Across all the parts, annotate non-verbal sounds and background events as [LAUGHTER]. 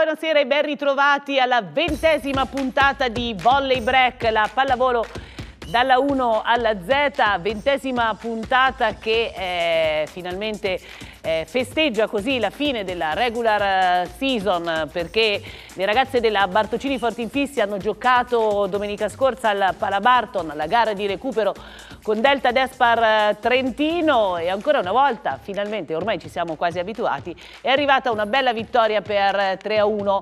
Buonasera, e ben ritrovati alla ventesima puntata di Volley Break, la pallavolo dalla 1 alla Z, ventesima puntata che eh, finalmente eh, festeggia così la fine della regular eh, season perché le ragazze della Bartocini Fortinfissi hanno giocato domenica scorsa al Palabarton, la gara di recupero con Delta Despar eh, Trentino e ancora una volta, finalmente, ormai ci siamo quasi abituati, è arrivata una bella vittoria per 3 a 1.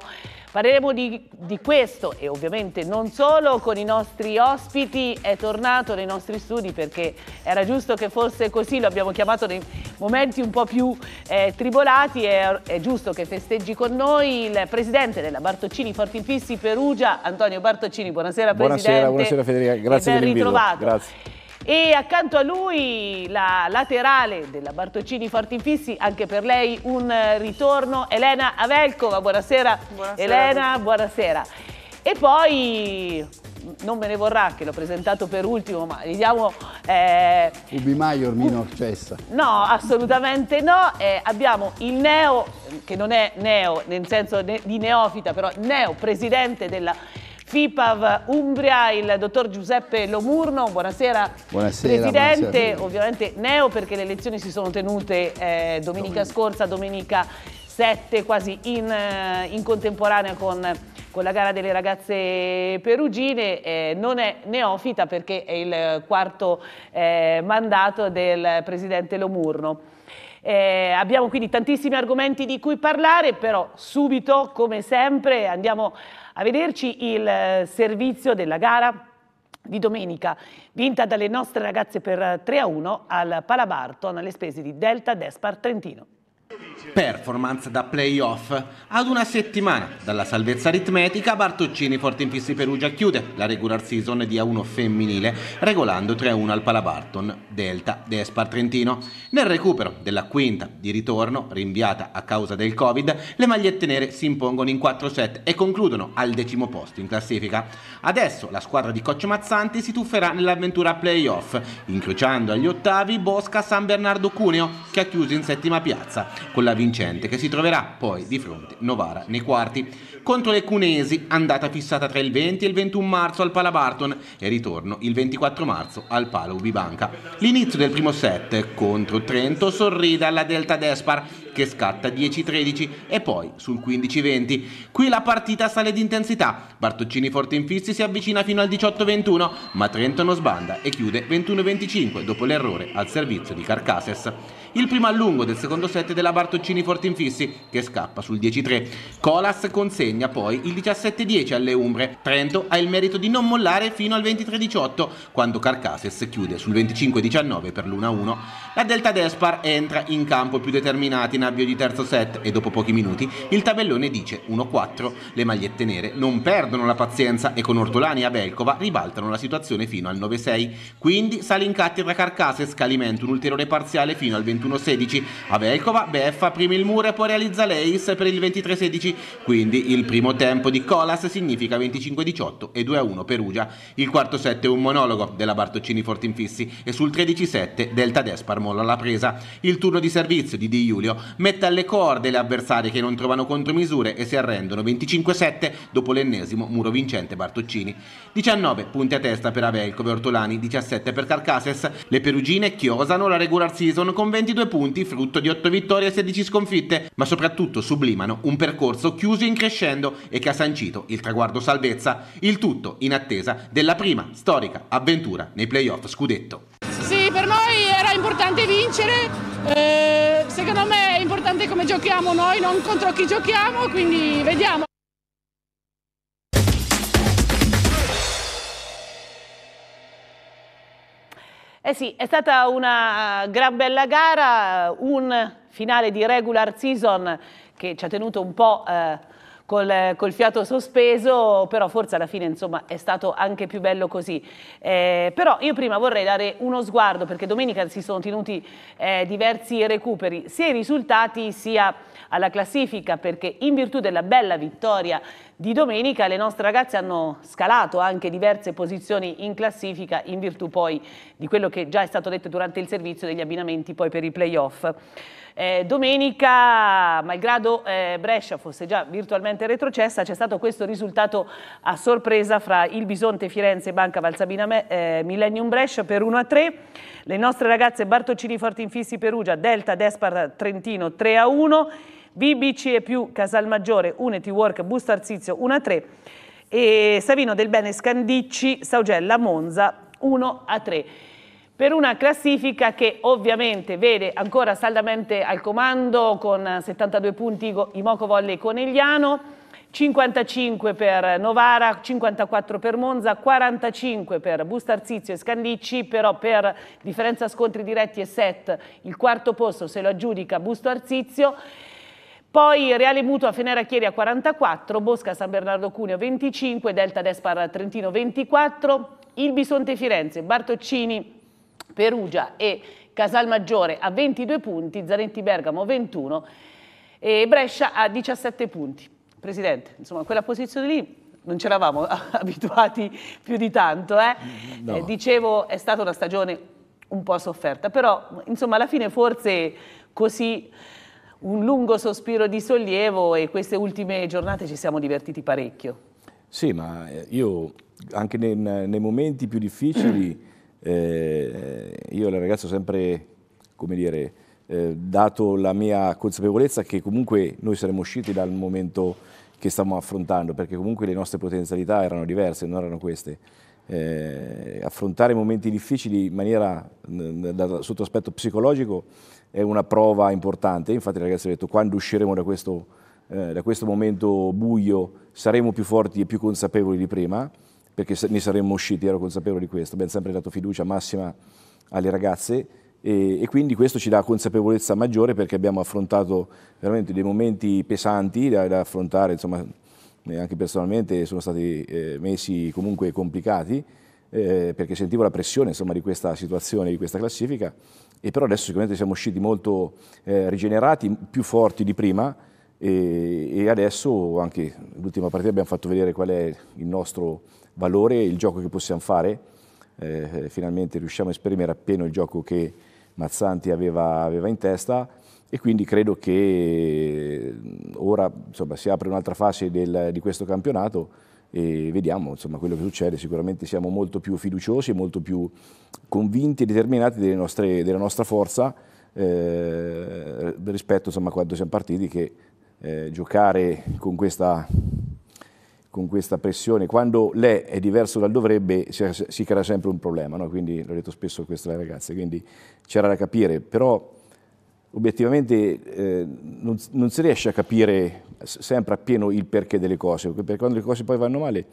Parleremo di, di, questo e ovviamente non solo con i nostri ospiti, è tornato nei nostri studi perché era giusto che fosse così, lo abbiamo chiamato nei momenti un po' più eh, tribolati, è, è, giusto che festeggi con noi il presidente della Bartoccini Fortinfissi Perugia, Antonio Bartoccini, buonasera Presidente. Buonasera, buonasera Federica, grazie ben dell'invito. ritrovato. Grazie e accanto a lui la laterale della Bartocini Fortinfissi, anche per lei un ritorno, Elena Avelcova, buonasera, buonasera Elena, buonasera. E poi non me ne vorrà che l'ho presentato per ultimo, ma gli diamo... Eh, Ubi Maior minor cessa. No, assolutamente no. Eh, abbiamo il neo, che non è neo nel senso di neofita, però neo presidente della FIPAV Umbria, il dottor Giuseppe Lomurno. Buonasera, buonasera Presidente. Buonasera. Ovviamente neo perché le elezioni si sono tenute eh, domenica scorsa, domenica 7, quasi in, eh, in contemporanea con, con, la gara delle ragazze perugine. Eh, non è neofita perché è il quarto eh, mandato del Presidente Lomurno. Eh, abbiamo quindi tantissimi argomenti di cui parlare, però subito, come sempre, andiamo a vederci il eh, servizio della gara di domenica, vinta dalle nostre ragazze per 3 a 1 al Palabarton alle spese di Delta Despar Trentino. Performance da playoff. Ad una settimana dalla salvezza aritmetica, Bartoccini Fortinfissi Perugia chiude la regular season di A1 femminile, regolando 3-1 al Palabarton, Delta Despar Trentino. Nel recupero della quinta di ritorno, rinviata a causa del Covid, le magliette nere si impongono in 4 set e concludono al decimo posto in classifica. Adesso la squadra di Coach Mazzanti si tufferà nell'avventura playoff, incrociando agli ottavi Bosca San Bernardo Cuneo, che ha chiuso in settima piazza con la vincente che si troverà poi di fronte Novara nei quarti. Contro le Cunesi, andata fissata tra il 20 e il 21 marzo al Palabarton e ritorno il 24 marzo al Palo Ubibanca. L'inizio del primo set contro Trento sorride alla Delta Despar che scatta 10-13 e poi sul 15-20. Qui la partita sale di intensità. Bartoccini forte infissi si avvicina fino al 18-21, ma Trento non sbanda e chiude 21-25 dopo l'errore al servizio di Carcasses il primo allungo del secondo set della Bartoccini Fortinfissi che scappa sul 10-3. Colas consegna poi il 17-10 alle Umbre. Trento ha il merito di non mollare fino al 23-18 quando Carcases chiude sul 25-19 per l'1-1. La Delta Despar entra in campo più determinata in avvio di terzo set e dopo pochi minuti il tabellone dice 1-4. Le magliette nere non perdono la pazienza e con Ortolani e Abelkova ribaltano la situazione fino al 9-6. Quindi sale in cattedra Carcases che alimenta un ulteriore parziale fino al 21 21-16. Avelkova beffa prima il muro e poi realizza l'Ace per il 23-16. Quindi il primo tempo di Colas significa 25-18 e 2-1 Perugia. Il quarto set è un monologo della Bartoccini Fortinfissi e sul 13-7 Delta Despar molla la presa. Il turno di servizio di Di Giulio mette alle corde le avversarie che non trovano contromisure e si arrendono 25-7 dopo l'ennesimo muro vincente Bartoccini. 19 punti a testa per Avelkova e Ortolani, 17 per Carcasses. Le perugine chiosano la regular season con 22 22 punti, frutto di 8 vittorie e 16 sconfitte, ma soprattutto sublimano un percorso chiuso in crescendo e che ha sancito il traguardo salvezza, il tutto in attesa della prima storica avventura nei playoff scudetto. Sì, per noi era importante vincere, eh, secondo me è importante come giochiamo noi, non contro chi giochiamo, quindi vediamo. Eh sì, è stata una gran bella gara, un finale di regular season che ci ha tenuto un po' eh, col, col, fiato sospeso, però forse alla fine insomma è stato anche più bello così. Eh, però io prima vorrei dare uno sguardo, perché domenica si sono tenuti eh, diversi recuperi, sia i risultati sia alla classifica, perché in virtù della bella vittoria di domenica le nostre ragazze hanno scalato anche diverse posizioni in classifica in virtù poi di quello che già è stato detto durante il servizio degli abbinamenti poi per i playoff. Eh, domenica, malgrado eh, Brescia fosse già virtualmente retrocessa, c'è stato questo risultato a sorpresa fra il Bisonte Firenze e Banca Valsabina eh, Millennium Brescia per 1-3. Le nostre ragazze Bartocini Fortinfissi Perugia, Delta Despar Trentino 3-1, BBC e più Casalmaggiore, Unity Work Busto Arsizio 1-3 e Savino del Bene Scandicci, Saugella Monza 1-3 per una classifica che ovviamente vede ancora saldamente al comando con 72 punti Imoco Volley Conegliano, 55 per Novara, 54 per Monza, 45 per Bustarzizio e Scandicci, però per differenza scontri diretti e set il quarto posto se lo aggiudica Busto Arzizio. Poi Reale Mutua Fenera Chieri a 44, Bosca San Bernardo Cuneo 25, Delta Despar Trentino 24, il Bisonte Firenze, Bartoccini Perugia e Casalmaggiore a 22 punti, Zanetti Bergamo 21 e Brescia a 17 punti. Presidente, insomma, quella posizione lì non ci eravamo [LAUGHS] abituati più di tanto. Eh? No. Eh, dicevo, è stata una stagione un po' sofferta, però insomma alla fine forse così un lungo sospiro di sollievo e queste ultime giornate ci siamo divertiti parecchio. Sì, ma io anche nei, nei momenti più difficili eh, io alle ragazze ho sempre, come dire, eh, dato la mia consapevolezza che comunque noi saremmo usciti dal momento che stavamo affrontando, perché comunque le nostre potenzialità erano diverse, non erano queste. Eh, affrontare momenti difficili in maniera, sotto aspetto psicologico, è una prova importante. Infatti, ragazzi, ho detto quando usciremo da questo, eh, da questo momento buio saremo più forti e più consapevoli di prima perché ne saremmo usciti, ero consapevole di questo, abbiamo sempre dato fiducia massima alle ragazze e, e, quindi questo ci dà consapevolezza maggiore perché abbiamo affrontato veramente dei momenti pesanti da, da affrontare, insomma anche personalmente sono stati eh, mesi comunque complicati eh, perché sentivo la pressione insomma, di questa situazione, di questa classifica e però adesso sicuramente siamo usciti molto eh, rigenerati, più forti di prima e, e adesso anche l'ultima partita abbiamo fatto vedere qual è il nostro valore, il gioco che possiamo fare. Eh, finalmente riusciamo a esprimere appieno il gioco che Mazzanti aveva, aveva in testa e quindi credo che ora insomma, si apre un'altra fase del, di questo campionato e vediamo insomma, quello che succede. Sicuramente siamo molto più fiduciosi e molto più convinti e determinati nostre, della nostra forza eh, rispetto insomma, a quando siamo partiti che eh, giocare con questa con questa pressione, quando lei è diverso dal dovrebbe si, si crea sempre un problema, no? quindi l'ho detto spesso questo alle ragazze, quindi c'era da capire, però obiettivamente eh, non, non, si riesce a capire sempre appieno il perché delle cose, perché quando le cose poi vanno male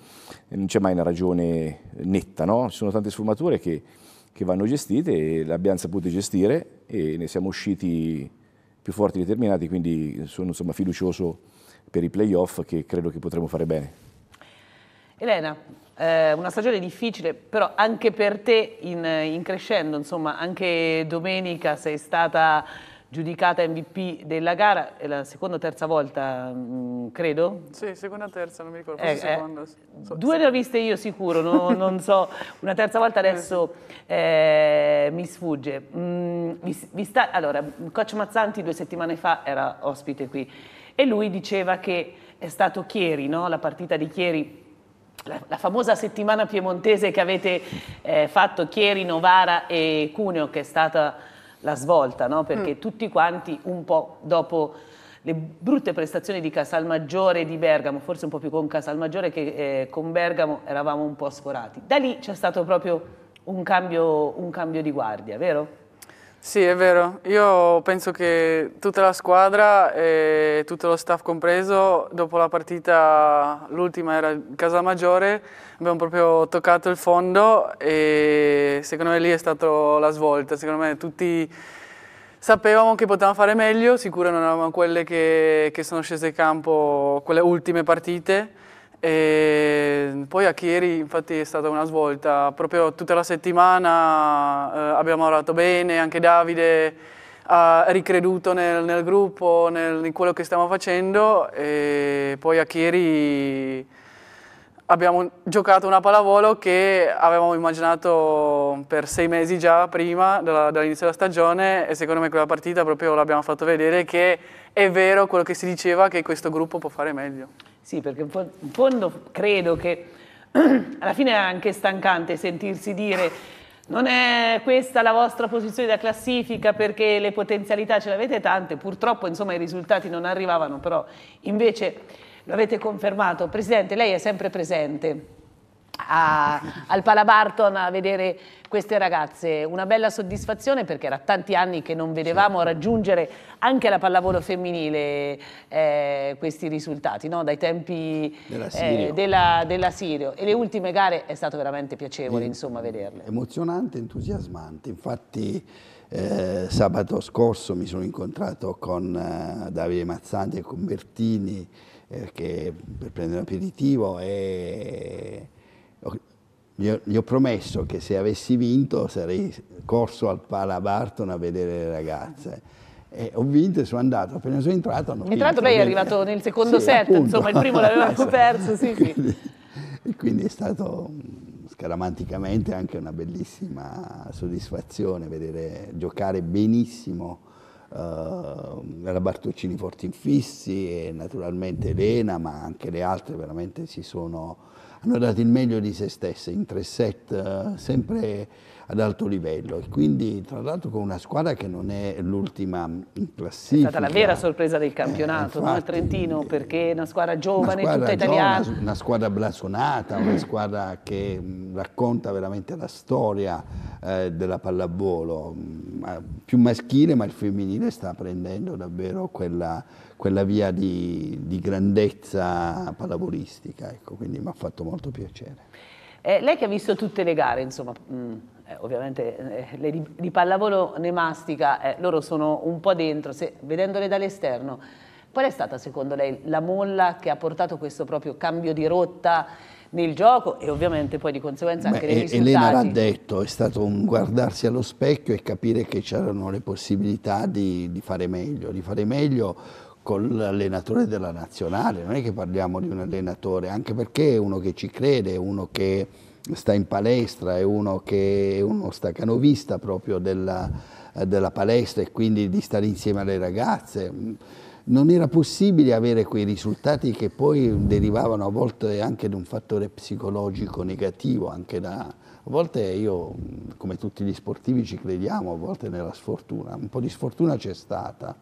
eh, non c'è mai una ragione netta, no? ci sono tante sfumature che, che vanno gestite e le abbiamo sapute gestire e ne siamo usciti più forti e determinati, quindi sono insomma, fiducioso per i playoff che credo che potremo fare bene. Elena, eh, una stagione difficile, però anche per te in, in, crescendo, insomma, anche domenica sei stata giudicata MVP della gara, è la seconda o terza volta, mh, mm, credo? Sì, seconda o terza, non mi ricordo, eh, eh seconda. So, due ne ho viste io sicuro, no, [LAUGHS] non so, una terza volta adesso eh, mi sfugge. Mm, vi, vi sta, allora, Coach Mazzanti due settimane fa era ospite qui e lui diceva che è stato Chieri, no? la partita di Chieri la, la, famosa settimana piemontese che avete eh, fatto Chieri, Novara e Cuneo, che è stata la svolta, no? perché mm. tutti quanti un po' dopo le brutte prestazioni di Casalmaggiore e di Bergamo, forse un po' più con Casalmaggiore che eh, con Bergamo eravamo un po' sforati. Da lì c'è stato proprio un cambio, un cambio di guardia, vero? Sì, è vero. Io penso che tutta la squadra e tutto lo staff compreso, dopo la partita, l'ultima era Casamaggiore, abbiamo proprio toccato il fondo e secondo me lì è stata la svolta. Secondo me tutti sapevamo che potevamo fare meglio, sicuro non eravamo quelle che, che sono scese in campo quelle ultime partite, e poi a Chieri infatti è stata una svolta, proprio tutta la settimana eh, abbiamo lavorato bene, anche Davide ha ricreduto nel, nel gruppo, nel, in quello che stiamo facendo. E poi a Chieri abbiamo giocato una pallavolo che avevamo immaginato per sei mesi già prima dall'inizio della stagione. E secondo me quella partita proprio l'abbiamo fatto vedere che è vero quello che si diceva che questo gruppo può fare meglio. Sì, perché in fondo credo che [CLEARS THROAT] alla fine è anche stancante sentirsi dire non è questa la vostra posizione da classifica perché le potenzialità ce le avete tante, purtroppo insomma i risultati non arrivavano, però invece lo avete confermato. Presidente, lei è sempre presente a, al Palabarton a vedere queste ragazze. Una bella soddisfazione perché era tanti anni che non vedevamo sì. raggiungere anche la pallavolo femminile eh, questi risultati, no? dai tempi della Sirio. Eh, della, della Sirio. E le ultime gare è stato veramente piacevole insomma, vederle. Emozionante, entusiasmante. Infatti eh, sabato scorso mi sono incontrato con eh, Davide Mazzanti e con Bertini eh, per prendere un aperitivo e gli ho, gli ho, promesso che se avessi vinto sarei corso al Pala Barton a vedere le ragazze. E ho vinto e sono andato, appena sono entrato hanno Entrato lei è arrivato nel [LAUGHS] secondo sì, set, appunto. insomma il primo l'avevamo esatto. [LAUGHS] perso, sì, [LAUGHS] quindi, sì. E quindi è stato scaramanticamente anche una bellissima soddisfazione vedere giocare benissimo uh, la Bartoccini Fortinfissi e naturalmente Elena, ma anche le altre veramente si sono hanno dato il meglio di se stesse in tre set, uh, sempre ad alto livello e quindi tra l'altro con una squadra che non è l'ultima in classifica. È stata la vera sorpresa del campionato, eh, infatti, no? Trentino, perché è una squadra giovane, una squadra tutta italiana. Giovane, una squadra blasonata, una squadra che racconta veramente la storia eh, della pallavolo, più maschile ma il femminile sta prendendo davvero quella, quella via di, di grandezza pallavolistica, ecco, quindi mi ha fatto molto piacere. Eh, lei che ha visto tutte le gare, insomma, mh, mm, eh, ovviamente eh, di, di, pallavolo ne mastica, eh, loro sono un po' dentro, se, vedendole dall'esterno, qual è stata secondo lei la molla che ha portato questo proprio cambio di rotta nel gioco e ovviamente poi di conseguenza anche Beh, nei risultati? Elena l'ha detto, è stato un guardarsi allo specchio e capire che c'erano le possibilità di, di fare meglio, di fare meglio con l'allenatore della nazionale, non è che parliamo di un allenatore, anche perché è uno che ci crede, è uno che sta in palestra, è uno che è uno stacanovista proprio della, della palestra e quindi di stare insieme alle ragazze. Non era possibile avere quei risultati che poi derivavano a volte anche da un fattore psicologico negativo, anche da, a volte io, come tutti gli sportivi, ci crediamo, a volte nella sfortuna, un po' di sfortuna c'è stata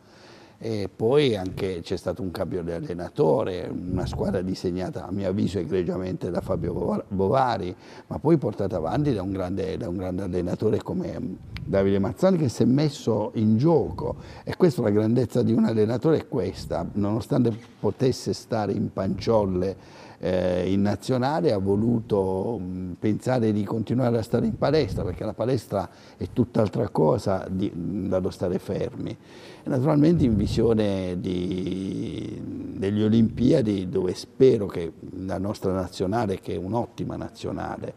e poi anche c'è stato un cambio di allenatore, una squadra disegnata a mio avviso egregiamente da Fabio Bovari, ma poi portata avanti da un grande, da un grande allenatore come Davide Mazzani che si è messo in gioco. E questa la grandezza di un allenatore è questa, nonostante potesse stare in panciolle eh, in nazionale ha voluto mh, pensare di continuare a stare in palestra perché la palestra è tutt'altra cosa di, dallo stare fermi. Naturalmente in visione di, degli Olimpiadi dove spero che la nostra nazionale, che è un'ottima nazionale,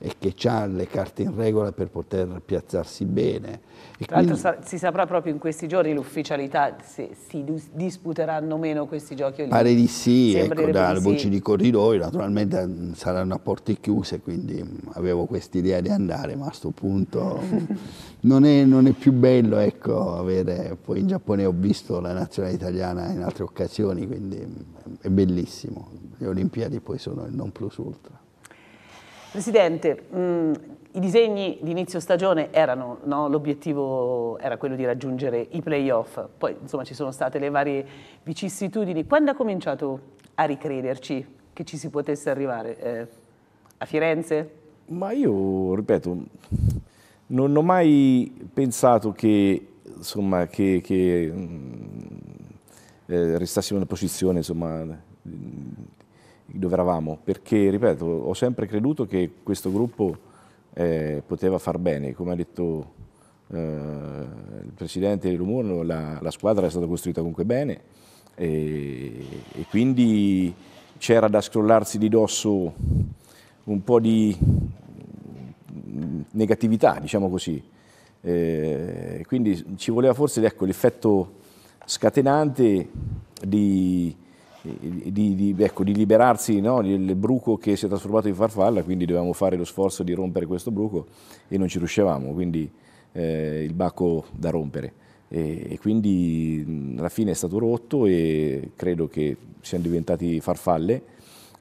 e che ha le carte in regola per poter piazzarsi bene. E Tra l'altro quindi... si saprà proprio in questi giorni l'ufficialità se si disputeranno meno questi giochi olimpici. Pare di sì, ecco, dalle voci sì. di corridoio, naturalmente mm, saranno a porte chiuse, quindi mm, avevo quest'idea di andare, ma a questo punto [LAUGHS] non, è, non, è, più bello ecco, avere, poi in Giappone ho visto la nazionale italiana in altre occasioni, quindi mm, è bellissimo, le Olimpiadi poi sono il non plus ultra. Presidente, mh, mm, i disegni di inizio stagione erano, no? l'obiettivo era quello di raggiungere i playoff, poi insomma ci sono state le varie vicissitudini. Quando ha cominciato a ricrederci che ci si potesse arrivare? Eh, a Firenze? Ma io, ripeto, non ho mai pensato che, insomma, che, che mh, mm, eh, restassimo in una posizione insomma, dove eravamo, perché, ripeto, ho sempre creduto che questo gruppo eh, poteva far bene, come ha detto eh, il Presidente Rumor, la, la squadra è stata costruita comunque bene e, e quindi c'era da scrollarsi di dosso un po' di negatività, diciamo così. Eh, quindi ci voleva forse ecco, l'effetto scatenante di di, di, ecco, di liberarsi no, del bruco che si è trasformato in farfalla, quindi dovevamo fare lo sforzo di rompere questo bruco e non ci riuscivamo, quindi eh, il bacco da rompere. E, e, quindi alla fine è stato rotto e credo che siano diventati farfalle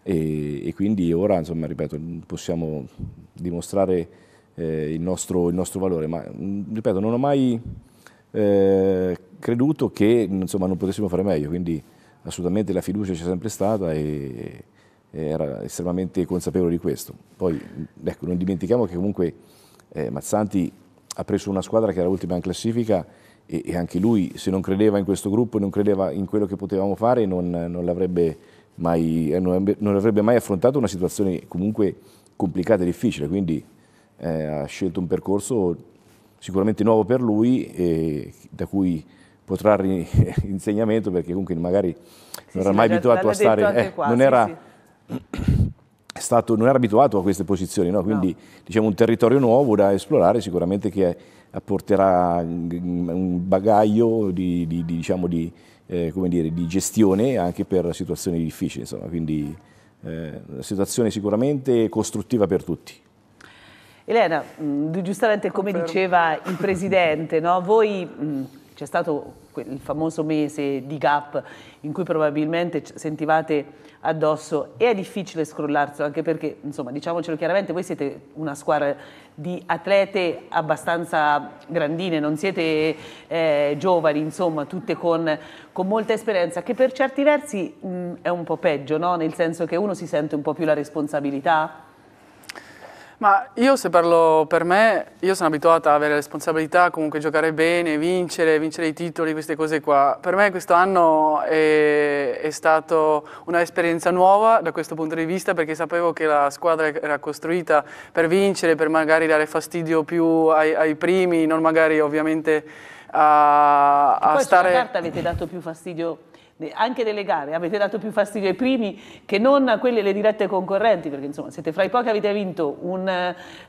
e, e quindi ora, insomma, ripeto, possiamo dimostrare eh, il, nostro, il, nostro, valore, ma ripeto, non ho mai eh, creduto che insomma, non potessimo fare meglio, quindi assolutamente la fiducia c'è sempre stata e, era estremamente consapevole di questo. Poi ecco, non dimentichiamo che comunque eh, Mazzanti ha preso una squadra che era ultima in classifica e, e, anche lui se non credeva in questo gruppo non credeva in quello che potevamo fare non, non, l'avrebbe mai, eh, non avrebbe mai affrontato una situazione comunque complicata e difficile, quindi eh, ha scelto un percorso sicuramente nuovo per lui e da cui può trarre [LAUGHS] insegnamento perché comunque magari sì, non era mai abituato a stare, eh, qua, non, era, [CLEARS THROAT] stato, non, era, abituato a queste posizioni, no? quindi no. diciamo un territorio nuovo da esplorare sicuramente che apporterà un bagaglio di, di, di, diciamo di, eh, dire, di, gestione anche per situazioni difficili, insomma, quindi eh, una situazione sicuramente costruttiva per tutti. Elena, mh, giustamente come diceva il Presidente, no? voi mh, c'è stato il famoso mese di gap in cui probabilmente sentivate addosso e è difficile scrollarselo anche perché, insomma, diciamocelo chiaramente, voi siete una squadra di atlete abbastanza grandine, non siete eh, giovani, insomma, tutte con, con, molta esperienza, che per certi versi mh, è un po' peggio, no? nel senso che uno si sente un po' più la responsabilità ma io se parlo per me, io sono abituata a avere responsabilità, comunque giocare bene, vincere, vincere i titoli, queste cose qua. Per me questo anno è, è stata un'esperienza nuova da questo punto di vista perché sapevo che la squadra era costruita per vincere, per magari dare fastidio più ai, ai primi, non magari ovviamente a, a poi stare... Sulla carta avete dato più fastidio anche delle gare avete dato più fastidio ai primi che non a quelle le dirette concorrenti, perché insomma siete fra i pochi avete vinto un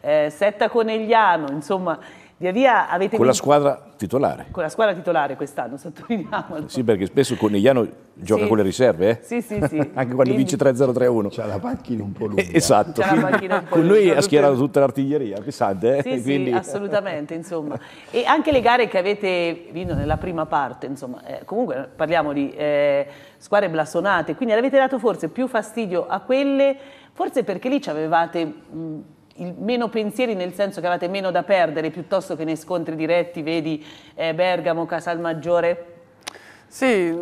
eh, Setta Conegliano, insomma via via avete Con vinto... la squadra titolare. Con la squadra titolare quest'anno, sottolineiamolo. Sì, perché spesso Conegliano gioca sì. con le riserve, eh? Sì, sì, sì. [LAUGHS] Anche quando Quindi... vince 3-0-3-1. C'ha la panchina un po' lunga. Eh, esatto. con lui ha schierato tutta l'artiglieria, pesante, eh? Sì, Quindi... sì, assolutamente, insomma. E anche le gare che avete vinto nella prima parte, insomma, eh, comunque parliamo di eh, squadre blasonate, quindi avete dato forse più fastidio a quelle, forse perché lì ci avevate... Mh, il, meno pensieri nel senso che avete meno da perdere piuttosto che nei scontri diretti, vedi eh, Bergamo, Casalmaggiore? Sì,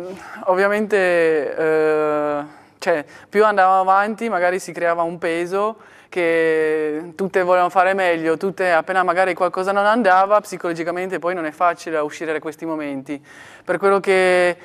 ovviamente eh, cioè, più andavamo avanti magari si creava un peso che tutte volevano fare meglio, tutte appena magari qualcosa non andava, psicologicamente poi non è facile uscire da questi momenti. Per quello che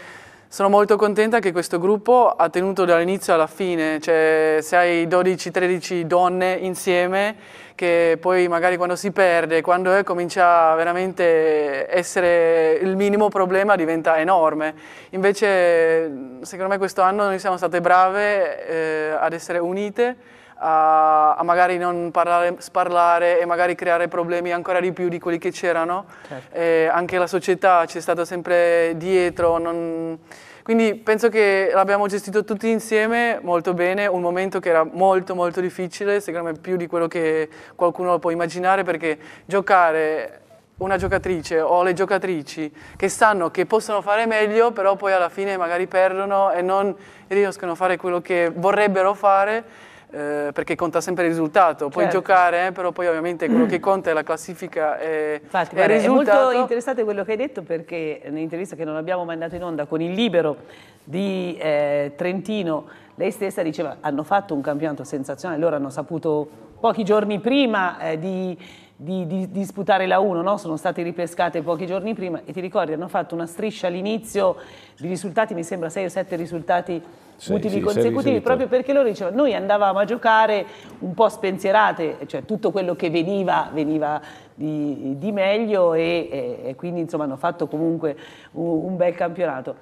sono molto contenta che questo gruppo ha tenuto dall'inizio alla fine, cioè se hai 12-13 donne insieme che poi magari quando si perde, quando è, comincia veramente a essere il minimo problema diventa enorme. Invece secondo me questo anno noi siamo state brave eh, ad essere unite, a, a, magari non parlare, sparlare e magari creare problemi ancora di più di quelli che c'erano. Certo. anche la società ci è stata sempre dietro. Non... Quindi penso che l'abbiamo gestito tutti insieme molto bene, un momento che era molto molto difficile, secondo me più di quello che qualcuno può immaginare, perché giocare una giocatrice o le giocatrici che sanno che possono fare meglio, però poi alla fine magari perdono e non riescono a fare quello che vorrebbero fare, eh, perché conta sempre il risultato, puoi certo. giocare, eh, però poi ovviamente quello che [CLEARS THROAT] conta è la classifica e Infatti, guarda, il risultato. È molto interessante quello che hai detto perché nell'intervista che non abbiamo mandato in onda con il libero di eh, Trentino, lei stessa diceva hanno fatto un campionato sensazionale, loro hanno saputo pochi giorni prima eh, di, di, di, disputare la 1, no? sono state ripescate pochi giorni prima e ti ricordi hanno fatto una striscia all'inizio di risultati, mi sembra 6 o 7 risultati sì, utili sì, consecutivi proprio perché loro dicevano noi andavamo a giocare un po' spensierate, cioè tutto quello che veniva veniva di, di meglio e, e, e, quindi insomma hanno fatto comunque un, un bel campionato.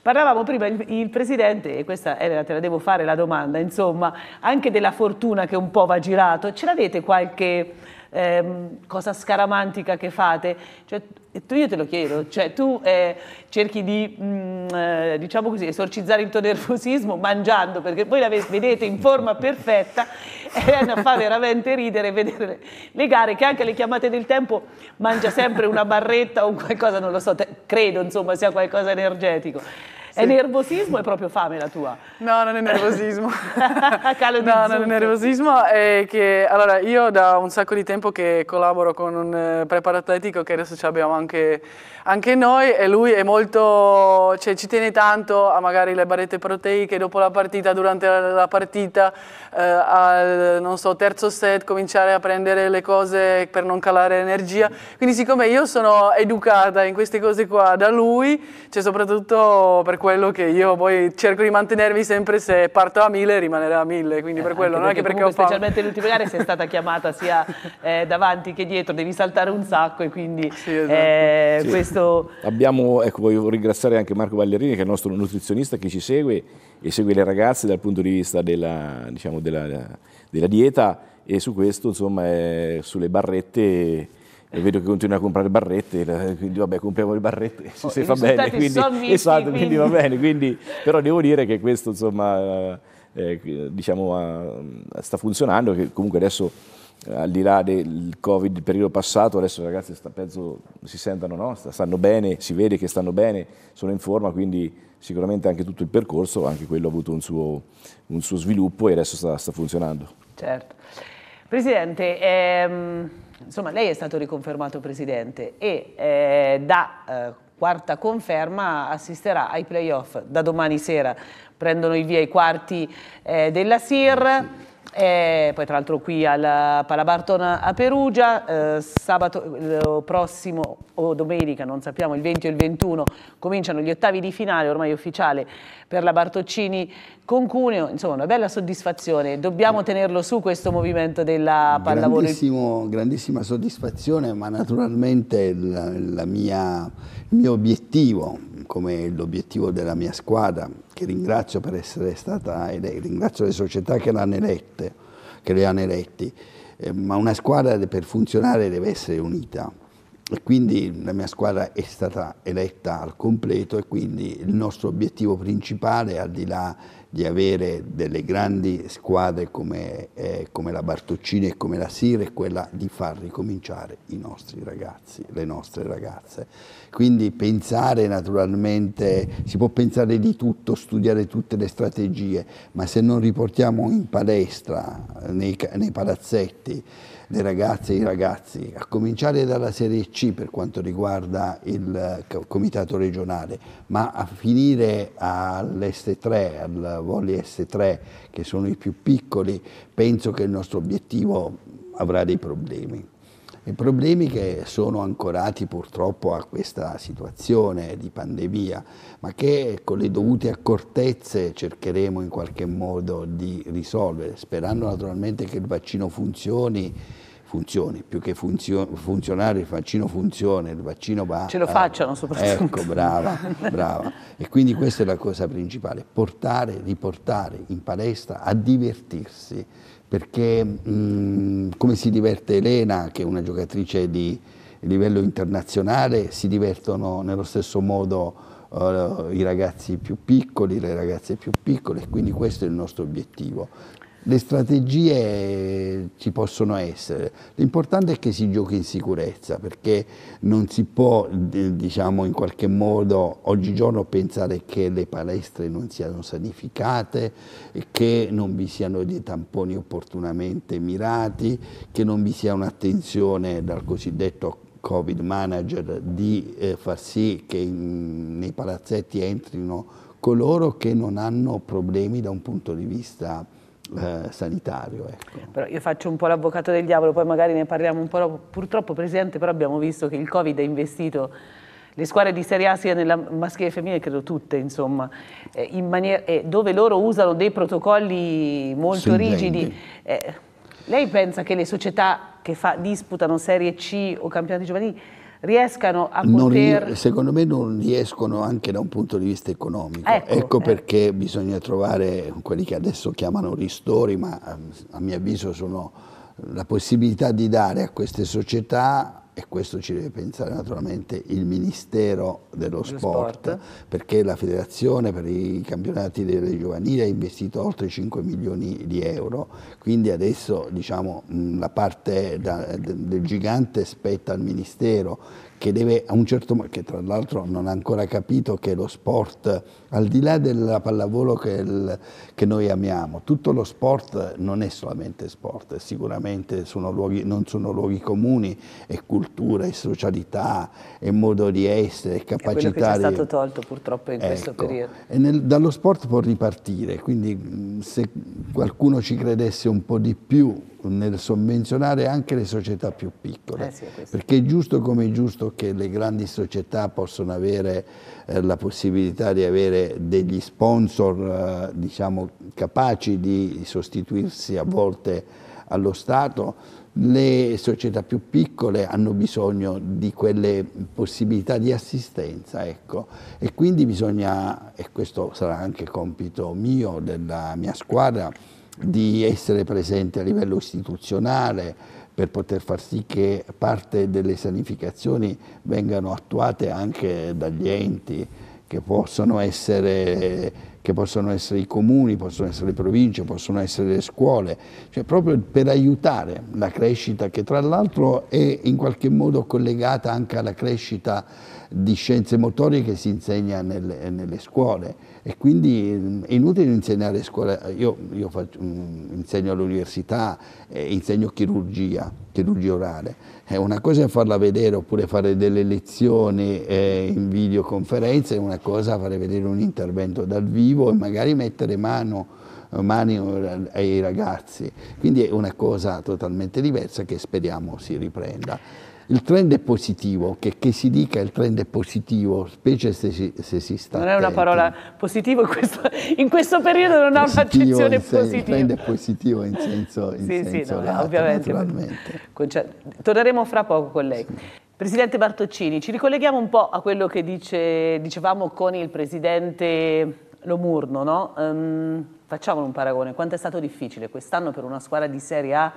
Parlavamo prima il, il, Presidente, e questa Elena te la devo fare la domanda, insomma, anche della fortuna che un po' va girato, ce l'avete qualche ehm, cosa scaramantica che fate. Cioè, tu io te lo chiedo, cioè tu eh, cerchi di, mh, mm, eh, diciamo così, esorcizzare il tuo nervosismo mangiando, perché voi la vedete in forma perfetta [LAUGHS] e fa veramente ridere vedere le gare che anche le chiamate del tempo mangia sempre una barretta o qualcosa, non lo so, te, credo insomma sia qualcosa energetico. È nervosismo o è proprio fame la tua? No, non è nervosismo. [LAUGHS] Calo di no, non è nervosismo. È che, allora, io da un sacco di tempo che collaboro con un eh, preparato atletico che adesso abbiamo anche, anche noi e lui è molto, cioè ci tiene tanto a magari le barrette proteiche dopo la partita, durante la, la partita, eh, al, non so, terzo set cominciare a prendere le cose per non calare energia. Quindi siccome io sono educata in queste cose qua da lui, cioè soprattutto per quello che io poi cerco di mantenermi sempre se parto a mille rimanere a mille, quindi eh, per quello, non è che perché ho fame. Specialmente l'ultima gara sei stata chiamata sia [LAUGHS] eh, davanti che dietro, devi saltare un sacco e quindi sì, esatto. eh, sì. questo... Abbiamo, ecco, voglio ringraziare anche Marco Ballerini che è il nostro nutrizionista che ci segue e segue le ragazze dal punto di vista della, diciamo, della, della dieta e su questo, insomma, sulle barrette e vedo che continua a comprare barrette, quindi vabbè compriamo le barrette oh, se fa bene, quindi, visti, esatto, quindi... quindi va bene, quindi, però devo dire che questo insomma eh, diciamo, uh, sta funzionando, che comunque adesso al di là del Covid, il periodo passato, adesso i ragazzi sta, penso si sentano, no? stanno bene, si vede che stanno bene, sono in forma, quindi sicuramente anche tutto il percorso, anche quello ha avuto un suo, un suo sviluppo e adesso sta, sta funzionando. Certo. Presidente, ehm insomma lei è stato riconfermato presidente e eh, da eh, quarta conferma assisterà ai playoff. Da domani sera prendono il via i quarti eh, della SIR. Eh, poi tra l'altro qui al Palabarton a Perugia, eh, sabato prossimo o domenica, non sappiamo, il 20 o il 21, cominciano gli ottavi di finale, ormai ufficiale, per la Bartoccini con Cuneo, insomma una bella soddisfazione, dobbiamo tenerlo su questo movimento della pallavolo. Grandissima soddisfazione, ma naturalmente la, la mia, il mio obiettivo, come l'obiettivo della mia squadra, che ringrazio per essere stata eletta, ringrazio le società che, elette, che le hanno eletti, eh, ma una squadra per funzionare deve essere unita e quindi la mia squadra è stata eletta al completo e quindi il nostro obiettivo principale al di là di avere delle grandi squadre come, eh, come, la Bartoccini e come la Sire è quella di far ricominciare i nostri ragazzi, le nostre ragazze. Quindi pensare naturalmente, si può pensare di tutto, studiare tutte le strategie, ma se non riportiamo in palestra, nei, nei palazzetti, le ragazze e i ragazzi, a cominciare dalla Serie C per quanto riguarda il comitato regionale, ma a finire all'S3, al volley S3, che sono i più piccoli, penso che il nostro obiettivo avrà dei problemi. I problemi che sono ancorati purtroppo a questa situazione di pandemia, ma che con le dovute accortezze cercheremo in qualche modo di risolvere, sperando naturalmente che il vaccino funzioni funzioni, più che funzio funzionare il vaccino funziona, il vaccino va... Ce lo facciano soprattutto. Ecco, brava, brava. E quindi questa è la cosa principale, portare, riportare in palestra a divertirsi, perché mh, come si diverte Elena, che è una giocatrice di livello internazionale, si divertono nello stesso modo uh, i ragazzi più piccoli, le ragazze più piccole, quindi questo è il nostro obiettivo. Le strategie ci possono essere, l'importante è che si giochi in sicurezza perché non si può diciamo, in qualche modo oggigiorno pensare che le palestre non siano sanificate, che non vi siano dei tamponi opportunamente mirati, che non vi sia un'attenzione dal cosiddetto Covid manager di eh, far sì che in, nei palazzetti entrino coloro che non hanno problemi da un punto di vista eh, sanitario. Ecco. Però io faccio un po' l'avvocato del diavolo, poi magari ne parliamo un po'. Purtroppo, Presidente, però abbiamo visto che il Covid ha investito le squadre di Serie A sia nella maschile e femminile, credo tutte, insomma, eh, maniera, eh, dove loro usano dei protocolli molto rigidi. Eh, lei pensa che le società che fa, disputano Serie C o campionati giovanili riescano a poter... Secondo me non riescono anche da un punto di vista economico. Ecco, ecco eh. perché eh. bisogna trovare quelli che adesso chiamano ristori, ma a mio avviso sono la possibilità di dare a queste società e questo ci deve pensare naturalmente il Ministero dello sport, sport, perché la federazione per i campionati delle giovanili ha investito oltre 5 milioni di euro, quindi adesso diciamo, la parte da, del gigante spetta al Ministero che deve a un certo modo, che tra l'altro non ha ancora capito che lo sport, al di là della pallavolo che, il, che, noi amiamo, tutto lo sport non è solamente sport, sicuramente sono luoghi, non sono luoghi comuni, è cultura, è socialità, è modo di essere, è capacità. È quello che ci è stato tolto purtroppo in ecco, questo periodo. E nel, dallo sport può ripartire, quindi se qualcuno ci credesse un po' di più nel sovvenzionare anche le società più piccole, eh sì, perché è giusto come è giusto che le grandi società possano avere eh, la possibilità di avere degli sponsor eh, diciamo, capaci di sostituirsi a volte allo Stato, le società più piccole hanno bisogno di quelle possibilità di assistenza ecco. e quindi bisogna, e questo sarà anche compito mio, della mia squadra, di essere presente a livello istituzionale per poter far sì che parte delle sanificazioni vengano attuate anche dagli enti che possono essere che possono essere i comuni, possono essere le province, possono essere le scuole, cioè proprio per aiutare la crescita che tra l'altro è in qualche modo collegata anche alla crescita di scienze motorie che si insegna nelle, nelle scuole e quindi è inutile insegnare a scuola, io, io faccio, mm, insegno all'università, eh, insegno chirurgia, chirurgia orale, è una cosa è farla vedere oppure fare delle lezioni eh, in videoconferenza, è una cosa fare vedere un intervento dal vivo e magari mettere mano mani ai ragazzi, quindi è una cosa totalmente diversa che speriamo si riprenda il trend è positivo, che, che, si dica il trend è positivo, specie se si, se si sta Non è una parola positivo, in questo, in questo periodo non ha un'accezione positiva. Il trend è positivo in senso, in sì, senso sì, lato, ovviamente. Torneremo fra poco con lei. Sì. Presidente Bartoccini, ci ricolleghiamo un po' a quello che dice, dicevamo con il Presidente Lomurno, no? um, facciamo un paragone, quanto è stato difficile quest'anno per una squadra di Serie A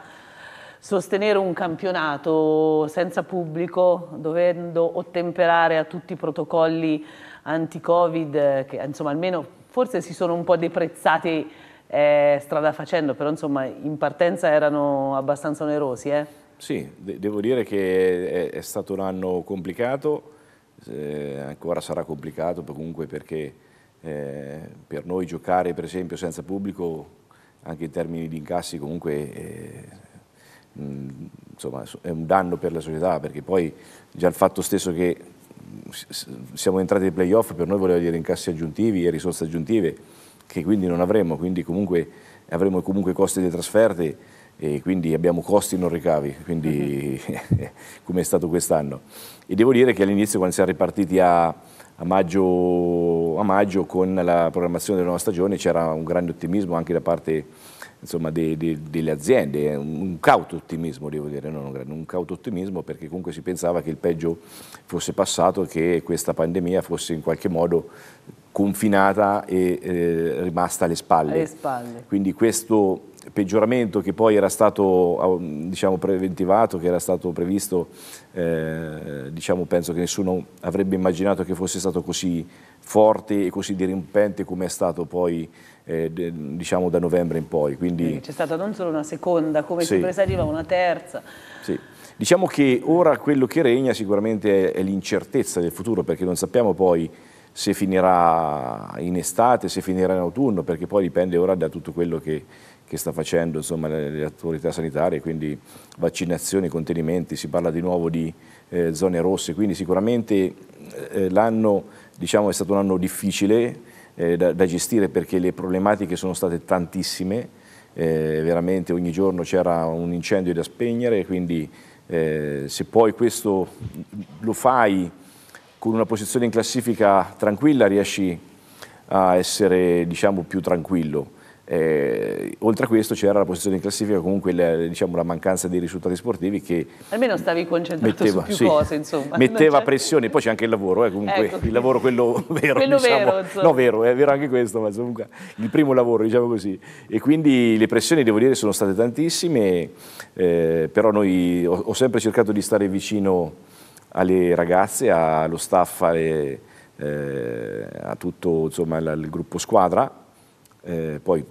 sostenere un campionato senza pubblico, dovendo ottemperare a tutti i protocolli anti-Covid, che insomma almeno forse si sono un po' deprezzati eh, strada facendo, però insomma in partenza erano abbastanza onerosi. Eh? Sì, de devo dire che è, è, stato un anno complicato, eh, ancora sarà complicato comunque perché eh, per noi giocare per esempio senza pubblico anche in termini di incassi comunque eh, insomma, è un danno per la società perché poi già il fatto stesso che siamo entrati nei playoff per noi voleva dire incassi aggiuntivi e risorse aggiuntive che quindi non avremo, quindi comunque avremo comunque costi di trasferte e quindi abbiamo costi non ricavi, quindi [LAUGHS] come è stato quest'anno. E devo dire che all'inizio quando siamo ripartiti a, a, maggio, a maggio con la programmazione della nuova stagione c'era un grande ottimismo anche da parte insomma, de, de, delle aziende, un, un, cauto ottimismo devo dire, non un, un cauto ottimismo perché comunque si pensava che il peggio fosse passato e che questa pandemia fosse in qualche modo confinata e eh, rimasta alle spalle. alle spalle. Quindi questo peggioramento che poi era stato diciamo, preventivato, che era stato previsto, eh, diciamo, penso che nessuno avrebbe immaginato che fosse stato così forte e così dirimpente come è stato poi eh, diciamo da novembre in poi. C'è stata non solo una seconda, come sì. si presageva una terza. Sì. Diciamo che ora quello che regna sicuramente è, è l'incertezza del futuro perché non sappiamo poi se finirà in estate, se finirà in autunno, perché poi dipende ora da tutto quello che, che sta facendo insomma, le, le, autorità sanitarie, quindi vaccinazioni, contenimenti, si parla di nuovo di eh, zone rosse, quindi sicuramente eh, l'anno diciamo, è stato un anno difficile eh, da, da, gestire perché le problematiche sono state tantissime, eh, veramente ogni giorno c'era un incendio da spegnere, quindi eh, se poi questo lo fai con una posizione in classifica tranquilla riesci a essere diciamo, più tranquillo. Eh, oltre a questo c'era la posizione in classifica, comunque la, diciamo, la mancanza di risultati sportivi che... Almeno stavi concentrato metteva, su più sì, cose, insomma. Metteva [LAUGHS] pressione, poi c'è anche il lavoro, eh, comunque ecco. il lavoro quello [LAUGHS] vero. quello diciamo, vero, insomma. No, vero, è vero anche questo, ma comunque il primo lavoro, diciamo così. E quindi le pressioni, devo dire, sono state tantissime, eh, però noi ho, ho, sempre cercato di stare vicino alle ragazze, allo staff, alle, eh, a tutto insomma, il, il gruppo squadra. Eh, poi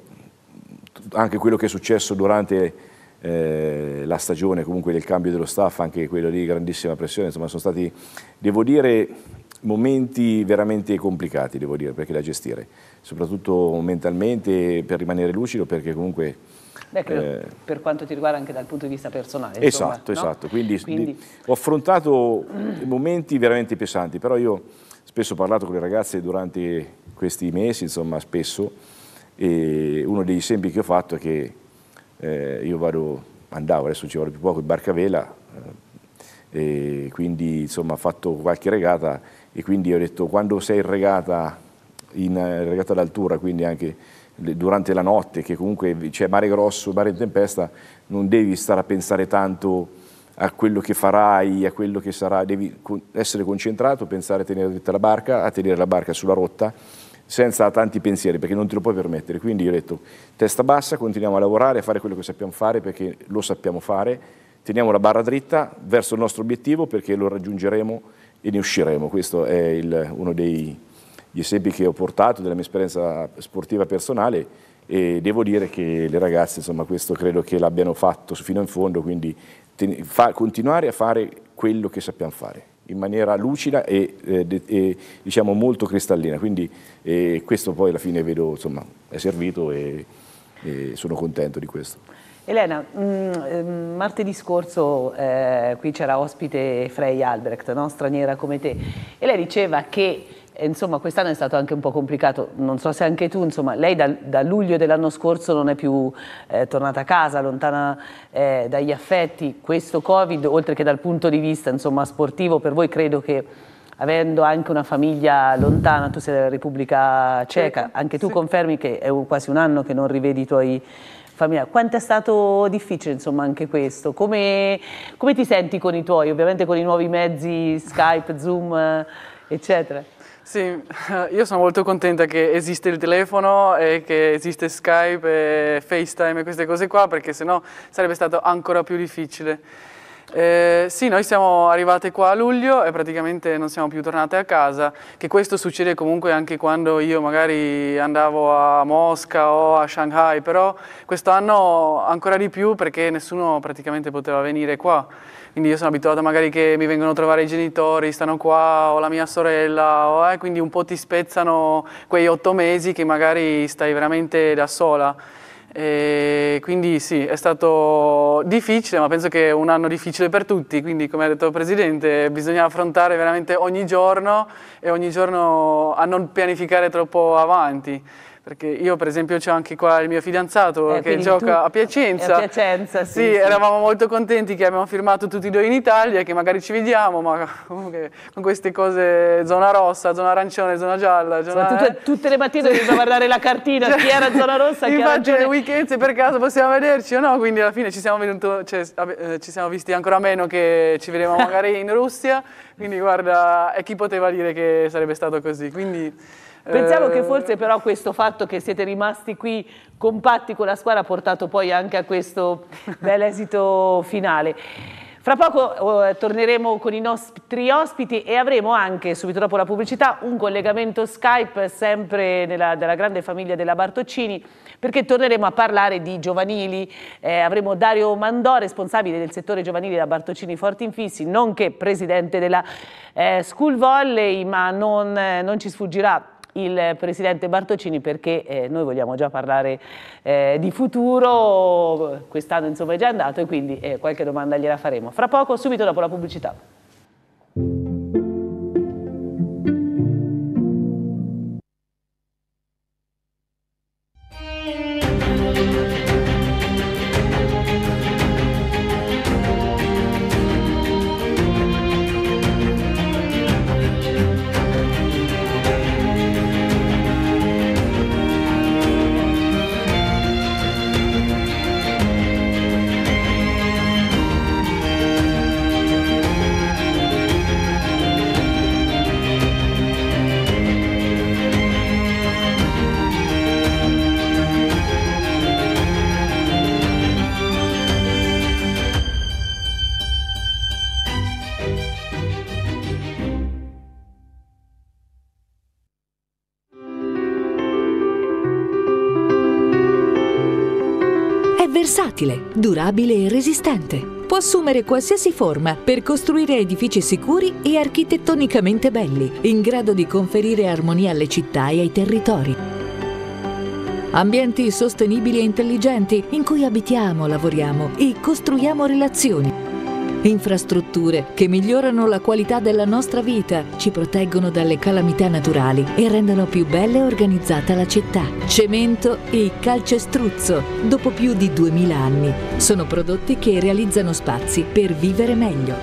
anche quello che è successo durante eh, la stagione, comunque del cambio dello staff, anche quello lì, grandissima pressione, insomma sono stati, devo dire, momenti veramente complicati, devo dire, perché da gestire, soprattutto mentalmente, per rimanere lucido, perché comunque... Beh, eh, per quanto ti riguarda anche dal punto di vista personale. Insomma, esatto, no? esatto. Quindi, Quindi... ho affrontato momenti veramente pesanti, però io spesso ho parlato con le ragazze durante questi mesi, insomma, spesso, e uno degli esempi che ho fatto è che eh, io vado, andavo, adesso ci vado più poco, in barcavela, eh, e quindi insomma ho fatto qualche regata e quindi ho detto quando sei in regata, in regata d'altura, quindi anche durante la notte, che comunque c'è mare grosso, mare in tempesta, non devi stare a pensare tanto a quello che farai, a quello che sarà, devi essere concentrato, pensare a tenere dritta la barca, a tenere la barca sulla rotta senza tanti pensieri perché non te lo puoi permettere. Quindi io ho detto testa bassa, continuiamo a lavorare, a fare quello che sappiamo fare perché lo sappiamo fare, teniamo la barra dritta verso il nostro obiettivo perché lo raggiungeremo e ne usciremo. Questo è il, uno degli esempi che ho portato della mia esperienza sportiva personale e devo dire che le ragazze insomma questo credo che l'abbiano fatto fino in fondo, quindi continuare a fare quello che sappiamo fare in maniera lucida e, eh, e diciamo molto cristallina, quindi eh, questo poi alla fine vedo insomma è servito e, e sono contento di questo. Elena, mm, martedì scorso eh, qui c'era ospite Frey Albrecht, no? straniera come te, e lei diceva che e, insomma, quest'anno è stato anche un po' complicato, non so se anche tu, insomma, lei da, da luglio dell'anno scorso non è più eh, tornata a casa, lontana eh, dagli affetti. Questo Covid, oltre che dal punto di vista insomma, sportivo, per voi credo che avendo anche una famiglia lontana, tu sei della Repubblica Ceca, anche tu sì. confermi che è quasi un anno che non rivedi i tuoi familiari. Quanto è stato difficile insomma anche questo? Come, come ti senti con i tuoi, ovviamente con i nuovi mezzi Skype, Zoom, eccetera? Sì, [LAUGHS] io sono molto contenta che esiste il telefono e che esiste Skype e FaceTime e queste cose qua perché sennò sarebbe stato ancora più difficile. Eh, sì, noi siamo arrivate qua a luglio e praticamente non siamo più tornate a casa, che questo succede comunque anche quando io magari andavo a Mosca o a Shanghai, però quest'anno ancora di più perché nessuno praticamente poteva venire qua. Quindi io sono abituata magari che mi vengono a trovare i genitori, stanno qua, o la mia sorella, o, eh, quindi un po' ti spezzano quei otto mesi che magari stai veramente da sola. E quindi sì, è stato difficile, ma penso che è un anno difficile per tutti, quindi come ha detto il Presidente bisogna affrontare veramente ogni giorno e ogni giorno a non pianificare troppo avanti perché io per esempio c'ho anche qua il mio fidanzato eh, che gioca a Piacenza. A Piacenza, sì, sì, sì, eravamo molto contenti che abbiamo firmato tutti e due in Italia, che magari ci vediamo, ma comunque con queste cose zona rossa, zona arancione, zona gialla. Zona, tutte, eh. tutte, le mattine dobbiamo guardare la cartina, cioè, chi era zona rossa, chi era nel weekend se per caso possiamo vederci o no, quindi alla fine ci siamo, venuto, cioè, eh, ci siamo visti ancora meno che ci vedevamo magari in Russia, quindi guarda, e chi poteva dire che sarebbe stato così. Quindi, Pensiamo che forse però questo fatto che siete rimasti qui compatti con la squadra ha portato poi anche a questo bel esito finale. Fra poco eh, torneremo con i nostri ospiti e avremo anche, subito dopo la pubblicità, un collegamento Skype sempre nella, della grande famiglia della Bartoccini perché torneremo a parlare di giovanili. Eh, avremo Dario Mandò, responsabile del settore giovanile della Bartoccini Forti Infissi, nonché presidente della eh, School Volley, ma non, eh, non ci sfuggirà il Presidente Bartocini perché eh, noi vogliamo già parlare eh, di futuro, quest'anno insomma è già andato e quindi eh, qualche domanda gliela faremo. Fra poco, subito dopo la pubblicità. Versatile, durabile e resistente. Può assumere qualsiasi forma per costruire edifici sicuri e architettonicamente belli, in grado di conferire armonia alle città e ai territori. Ambienti sostenibili e intelligenti in cui abitiamo, lavoriamo e costruiamo relazioni infrastrutture che migliorano la qualità della nostra vita, ci proteggono dalle calamità naturali e rendono più bella e organizzata la città. Cemento e calcestruzzo, dopo più di 2000 anni, sono prodotti che realizzano spazi per vivere meglio.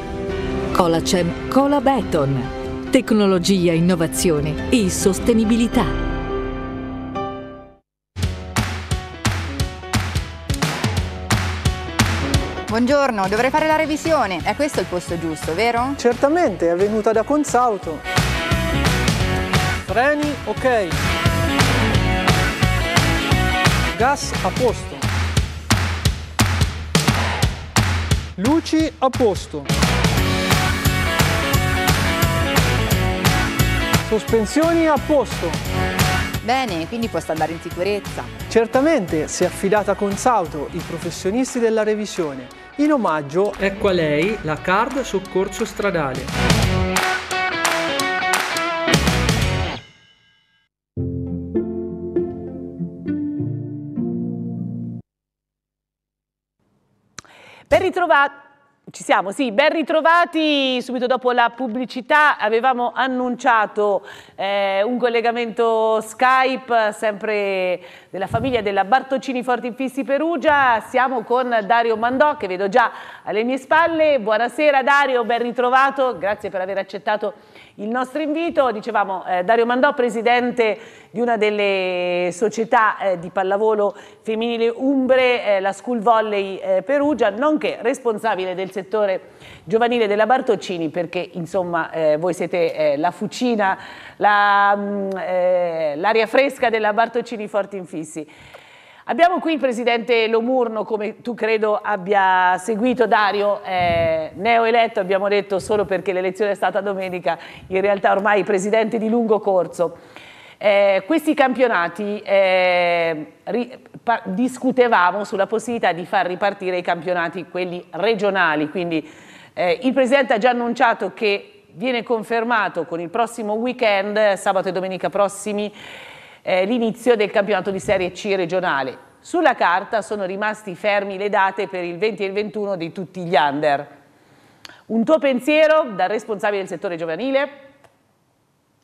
Colacem Cola Beton. Tecnologia, innovazione e sostenibilità. Buongiorno, dovrei fare la revisione. È questo il posto giusto, vero? Certamente, è venuta da Consauto. Freni, ok. Gas a posto. Luci a posto. Sospensioni a posto. Bene, quindi posso andare in sicurezza. Certamente, si è affidata a Consauto, i professionisti della revisione. In omaggio ecco a lei la card soccorso stradale. Ben ritrovati. Ci siamo, sì, ben ritrovati. Subito dopo la pubblicità, avevamo annunciato eh, un collegamento Skype sempre della famiglia della Bartocini Forti Infissi Perugia, siamo con Dario Mandò che vedo già alle mie spalle, buonasera Dario, ben ritrovato, grazie per aver accettato il nostro invito, dicevamo eh, Dario Mandò, presidente di una delle società eh, di pallavolo femminile Umbre, eh, la School Volley eh, Perugia, nonché responsabile del settore giovanile della Bartoccini perché insomma eh, voi siete eh, la fucina, mm, l'aria la, fresca della Bartoccini Forti Infissi. Abbiamo qui il presidente Lomurno, come tu credo abbia seguito Dario, eh, neoeletto abbiamo detto solo perché l'elezione è stata domenica, in realtà ormai presidente di lungo corso. Eh, questi campionati eh, discutevamo sulla possibilità di far ripartire i campionati, quelli regionali, quindi eh, il Presidente ha già annunciato che viene confermato con il prossimo weekend, sabato e domenica prossimi, eh, l'inizio del campionato di Serie C regionale. Sulla carta sono rimasti fermi le date per il 20 e il 21 di tutti gli under. Un tuo pensiero dal responsabile del settore giovanile?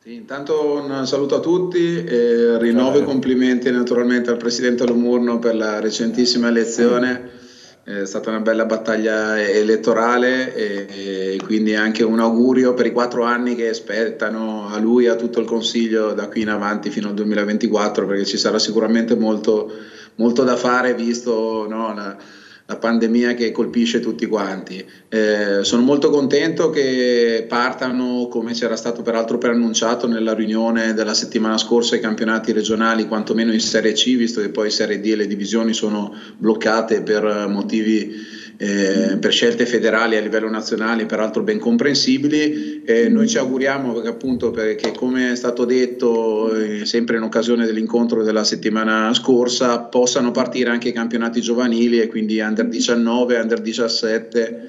Sì, intanto un saluto a tutti e rinnovo i complimenti naturalmente al Presidente Lomurno per la recentissima elezione. È stata una bella battaglia elettorale e, e, quindi anche un augurio per i quattro anni che aspettano a lui e a tutto il Consiglio da qui in avanti fino al 2024 perché ci sarà sicuramente molto, molto da fare visto no, la, la pandemia che colpisce tutti quanti. Eh, sono molto contento che partano, come c'era stato peraltro preannunciato nella riunione della settimana scorsa, i campionati regionali, quantomeno in Serie C, visto che poi Serie D e le divisioni sono bloccate per motivi eh, per scelte federali a livello nazionale, peraltro ben comprensibili. Eh, noi ci auguriamo perché appunto perché come è stato detto eh, sempre in occasione dell'incontro della settimana scorsa possano partire anche i campionati giovanili e quindi under 19, under 17,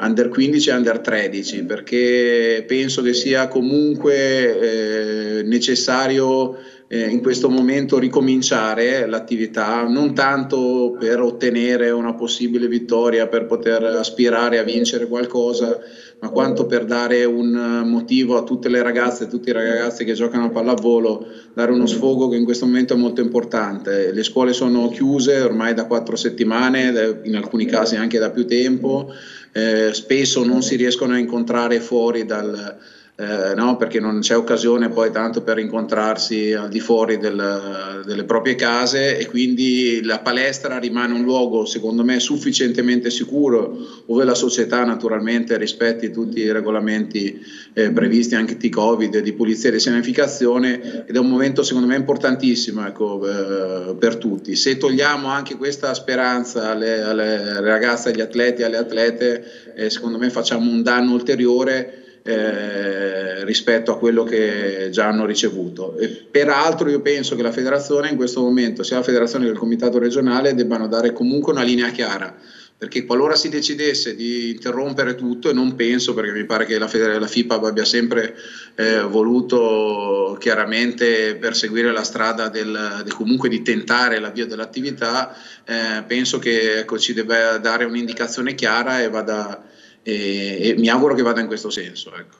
under 15 e under 13 perché penso che sia comunque eh, necessario eh, in questo momento ricominciare l'attività, non tanto per ottenere una possibile vittoria, per poter aspirare a vincere qualcosa, ma quanto per dare un motivo a tutte le ragazze e tutti i ragazzi che giocano a pallavolo, dare uno sfogo che in questo momento è molto importante. Le scuole sono chiuse ormai da quattro settimane, in alcuni casi anche da più tempo, eh, spesso non si riescono a incontrare fuori dal eh, no? perché non c'è occasione poi tanto per incontrarsi al di fuori del, delle proprie case e quindi la palestra rimane un luogo secondo me sufficientemente sicuro dove la società naturalmente rispetti tutti i regolamenti eh, previsti anche di Covid, di pulizia e di sanificazione ed è un momento secondo me importantissimo ecco, eh, per tutti. Se togliamo anche questa speranza alle, alle ragazze, agli atleti, alle atlete, eh, secondo me facciamo un danno ulteriore eh, rispetto a quello che già hanno ricevuto. E peraltro io penso che la federazione in questo momento, sia la federazione che il comitato regionale, debbano dare comunque una linea chiara perché qualora si decidesse di interrompere tutto, e non penso perché mi pare che la, la FIPA abbia sempre eh, voluto chiaramente perseguire la strada del, del, comunque di tentare l'avvio dell'attività, eh, penso che ecco, ci debba dare un'indicazione chiara e, vada, e, e, mi auguro che vada in questo senso. Ecco.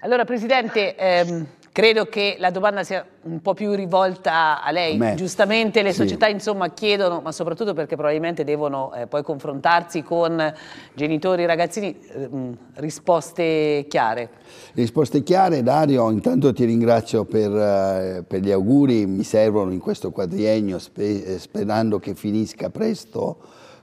Allora Presidente, ehm, Credo che la domanda sia un po' più rivolta a lei. A Giustamente le società sì. insomma, chiedono, ma soprattutto perché probabilmente devono eh, poi confrontarsi con genitori e ragazzini, eh, risposte chiare. Risposte chiare, Dario, intanto ti ringrazio per, eh, per gli auguri, mi servono in questo quadriennio spe sperando che finisca presto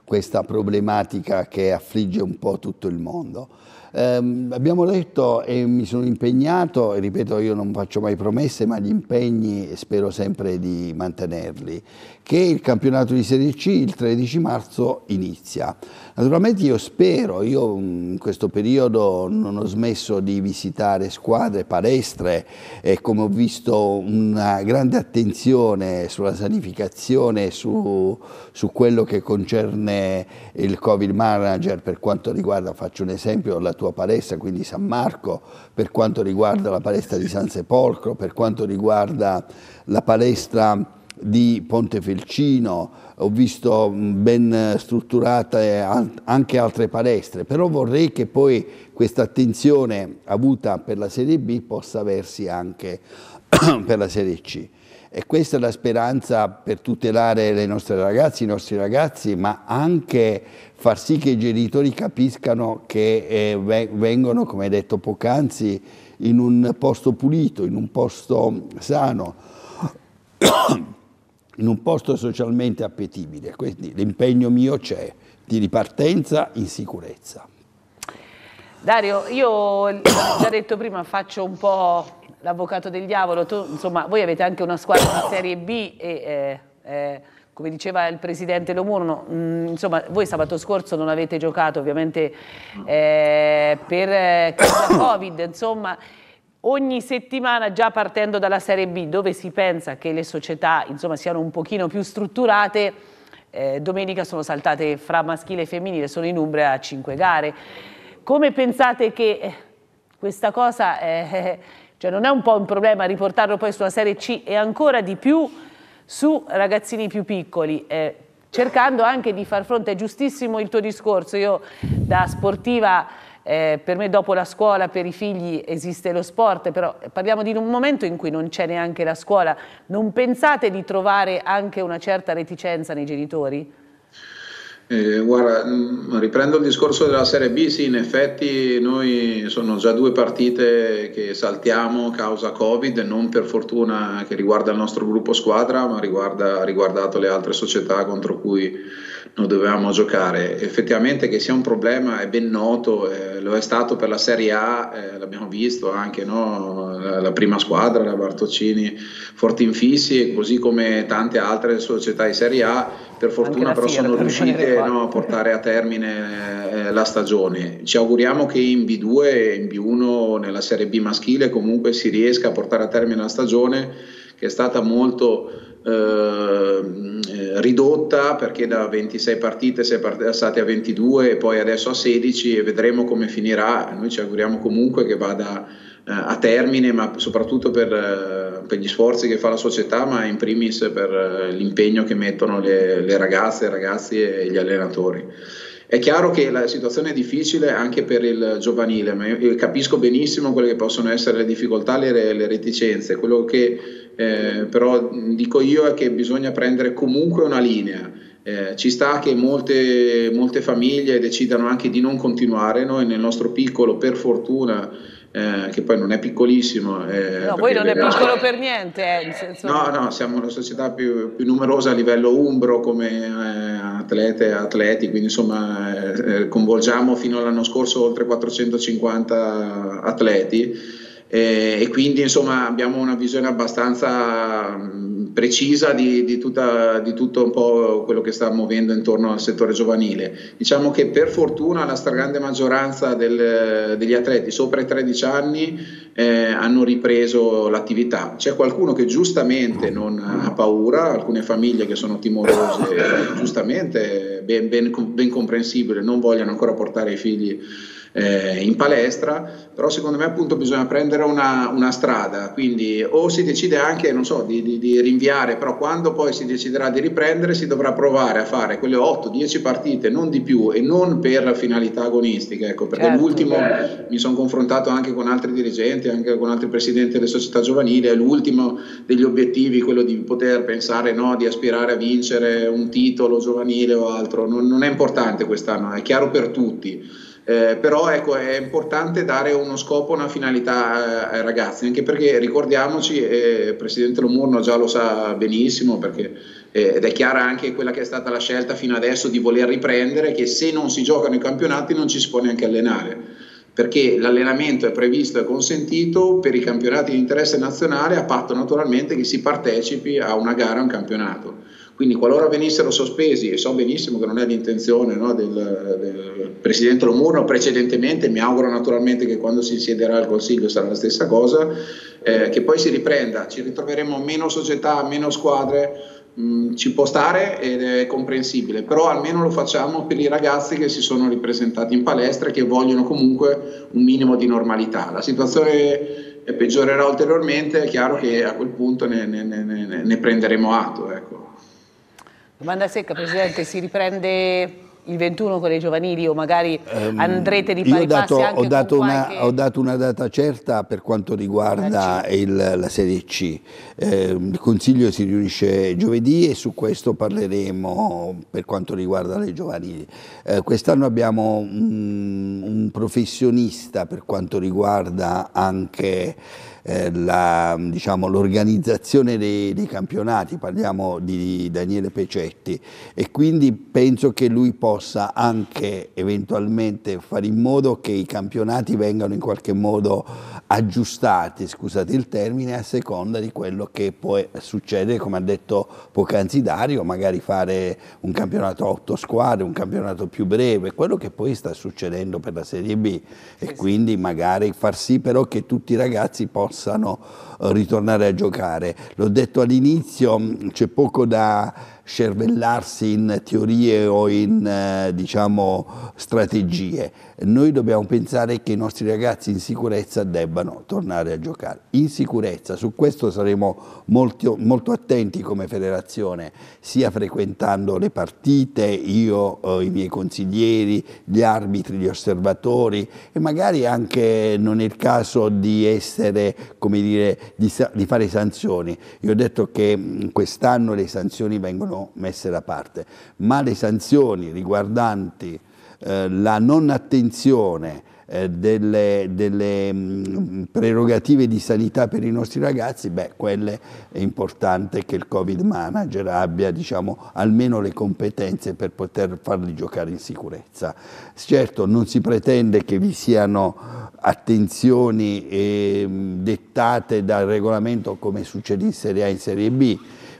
questa problematica che affligge un po' tutto il mondo. Eh, abbiamo detto e mi sono impegnato, e ripeto io non faccio mai promesse, ma gli impegni spero sempre di mantenerli, che il campionato di Serie C il 13 marzo inizia. Naturalmente io spero, io in questo periodo non ho smesso di visitare squadre, palestre e come ho visto una grande attenzione sulla sanificazione, su, su quello che concerne il Covid Manager per quanto riguarda, faccio un esempio, la tua palestra, quindi San Marco, per quanto riguarda la palestra di San Sepolcro, per quanto riguarda la palestra di Pontefelcino, ho visto ben strutturate anche altre palestre, però vorrei che poi questa attenzione avuta per la Serie B possa aversi anche [CLEARS THROAT] per la Serie C. E questa è la speranza per tutelare le nostre ragazze, i nostri ragazzi, ma anche far sì che i genitori capiscano che eh, vengono, come hai detto poc'anzi, in un posto pulito, in un posto sano [CLEARS THROAT] in un posto socialmente appetibile. Quindi l'impegno mio c'è di ripartenza in sicurezza. Dario, io già detto prima, faccio un po' l'avvocato del diavolo, tu, insomma, voi avete anche una squadra di Serie B e eh, eh, come diceva il Presidente Lomurno, mh, mm, insomma, voi sabato scorso non avete giocato ovviamente eh, per eh, Covid, insomma, ogni settimana già partendo dalla Serie B dove si pensa che le società insomma, siano un pochino più strutturate, eh, domenica sono saltate fra maschile e femminile, sono in Umbria a cinque gare. Come pensate che eh, questa cosa eh, cioè non è un po' un problema riportarlo poi sulla Serie C e ancora di più su ragazzini più piccoli? Eh, cercando anche di far fronte, è giustissimo il tuo discorso, io da sportiva eh, per me dopo la scuola per i figli esiste lo sport, però parliamo di un momento in cui non c'è neanche la scuola. Non pensate di trovare anche una certa reticenza nei genitori? Eh, guarda, mm, riprendo il discorso della Serie B, sì, in effetti noi sono già due partite che saltiamo causa Covid, non per fortuna che riguarda il nostro gruppo squadra, ma riguarda, riguardato le altre società contro cui noi dovevamo giocare. Effettivamente che sia un problema è ben noto, eh, lo è stato per la Serie A, eh, l'abbiamo visto anche no? la, la, prima squadra, la Bartocini, Fortinfissi, così come tante altre società di Serie A, per fortuna però sono riuscite no, a portare a termine eh, la stagione. Ci auguriamo che in B2 e in B1 nella Serie B maschile comunque si riesca a portare a termine la stagione che è stata molto eh, ridotta perché da 26 partite si è passati a 22 e poi adesso a 16 e vedremo come finirà. Noi ci auguriamo comunque che vada eh, a termine, ma soprattutto per, eh, per, gli sforzi che fa la società, ma in primis per eh, l'impegno che mettono le, le ragazze, i ragazzi e gli allenatori. È chiaro che la situazione è difficile anche per il giovanile, ma io capisco benissimo quelle che possono essere le difficoltà, le, le reticenze. Quello che eh, però dico io è che bisogna prendere comunque una linea. Eh, ci sta che molte, molte, famiglie decidano anche di non continuare, noi nel nostro piccolo per fortuna, eh, che poi non è piccolissimo. Eh, no, voi non è piccolo per niente. Eh, senso... No, no, siamo la società più, più, numerosa a livello umbro come eh, atlete e atleti, quindi insomma eh, coinvolgiamo fino all'anno scorso oltre 450 atleti e, e quindi insomma abbiamo una visione abbastanza precisa di, di, tutta, di, tutto un po' quello che sta muovendo intorno al settore giovanile. Diciamo che per fortuna la stragrande maggioranza del, degli atleti sopra i 13 anni eh, hanno ripreso l'attività. C'è qualcuno che giustamente non ha paura, alcune famiglie che sono timorose, giustamente ben, ben, ben comprensibile, non vogliono ancora portare i figli eh, in palestra, però secondo me appunto bisogna prendere una, una strada, quindi o si decide anche, non so, di, di, di, rinviare, però quando poi si deciderà di riprendere si dovrà provare a fare quelle 8-10 partite, non di più e non per finalità agonistiche, ecco, perché certo, l'ultimo certo. mi sono confrontato anche con altri dirigenti, anche con altri presidenti delle società giovanili, è l'ultimo degli obiettivi quello di poter pensare no, di aspirare a vincere un titolo giovanile o altro, non, non è importante quest'anno, è chiaro per tutti eh, però ecco, è importante dare uno scopo, una finalità ai ragazzi, anche perché ricordiamoci, eh, il Presidente Lomurno già lo sa benissimo, perché, eh, ed è chiara anche quella che è stata la scelta fino adesso di voler riprendere, che se non si giocano i campionati non ci si può neanche allenare perché l'allenamento è previsto e consentito per i campionati di interesse nazionale a patto naturalmente che si partecipi a una gara, a un campionato. Quindi qualora venissero sospesi, e so benissimo che non è l'intenzione no, del, del, Presidente Lomurno precedentemente, mi auguro naturalmente che quando si siederà il Consiglio sarà la stessa cosa, eh, che poi si riprenda, ci ritroveremo meno società, meno squadre, mm, ci può stare ed è comprensibile, però almeno lo facciamo per i ragazzi che si sono ripresentati in palestra e che vogliono comunque un minimo di normalità. La situazione peggiorerà ulteriormente, è chiaro che a quel punto ne, ne, ne, ne prenderemo atto. Ecco. Domanda secca, Presidente, si riprende il 21 con le giovanili o magari um, andrete di pari dato, passi anche ho dato, una, qualche... ho dato una data certa per quanto riguarda il, la Serie C. Eh, il Consiglio si riunisce giovedì e su questo parleremo per quanto riguarda le giovanili. Eh, Quest'anno abbiamo un, un professionista per quanto riguarda anche eh, diciamo, l'organizzazione diciamo, dei, dei, campionati, parliamo di Daniele Pecetti e quindi penso che lui possa anche eventualmente fare in modo che i campionati vengano in qualche modo aggiustati, scusate il termine, a seconda di quello che poi succede, come ha detto poc'anzi Dario, magari fare un campionato a otto squadre, un campionato più breve, quello che poi sta succedendo per la Serie B e quindi magari far sì però che tutti i ragazzi possano possano eh, ritornare a giocare. L'ho detto all'inizio, c'è poco da scervellarsi in teorie o in eh, diciamo, strategie. Noi dobbiamo pensare che i nostri ragazzi in sicurezza debbano tornare a giocare. In sicurezza, su questo saremo molto, molto attenti come federazione, sia frequentando le partite, io, eh, i miei consiglieri, gli arbitri, gli osservatori e magari anche non è il caso di essere, come dire, di, di fare sanzioni. Io ho detto che quest'anno le sanzioni vengono messe da parte, ma le sanzioni riguardanti eh, la non attenzione eh, delle, delle mh, mm, prerogative di sanità per i nostri ragazzi, beh, quelle è importante che il Covid manager abbia diciamo, almeno le competenze per poter farli giocare in sicurezza. Certo, non si pretende che vi siano attenzioni eh, dettate dal regolamento come succede in Serie A e in Serie B,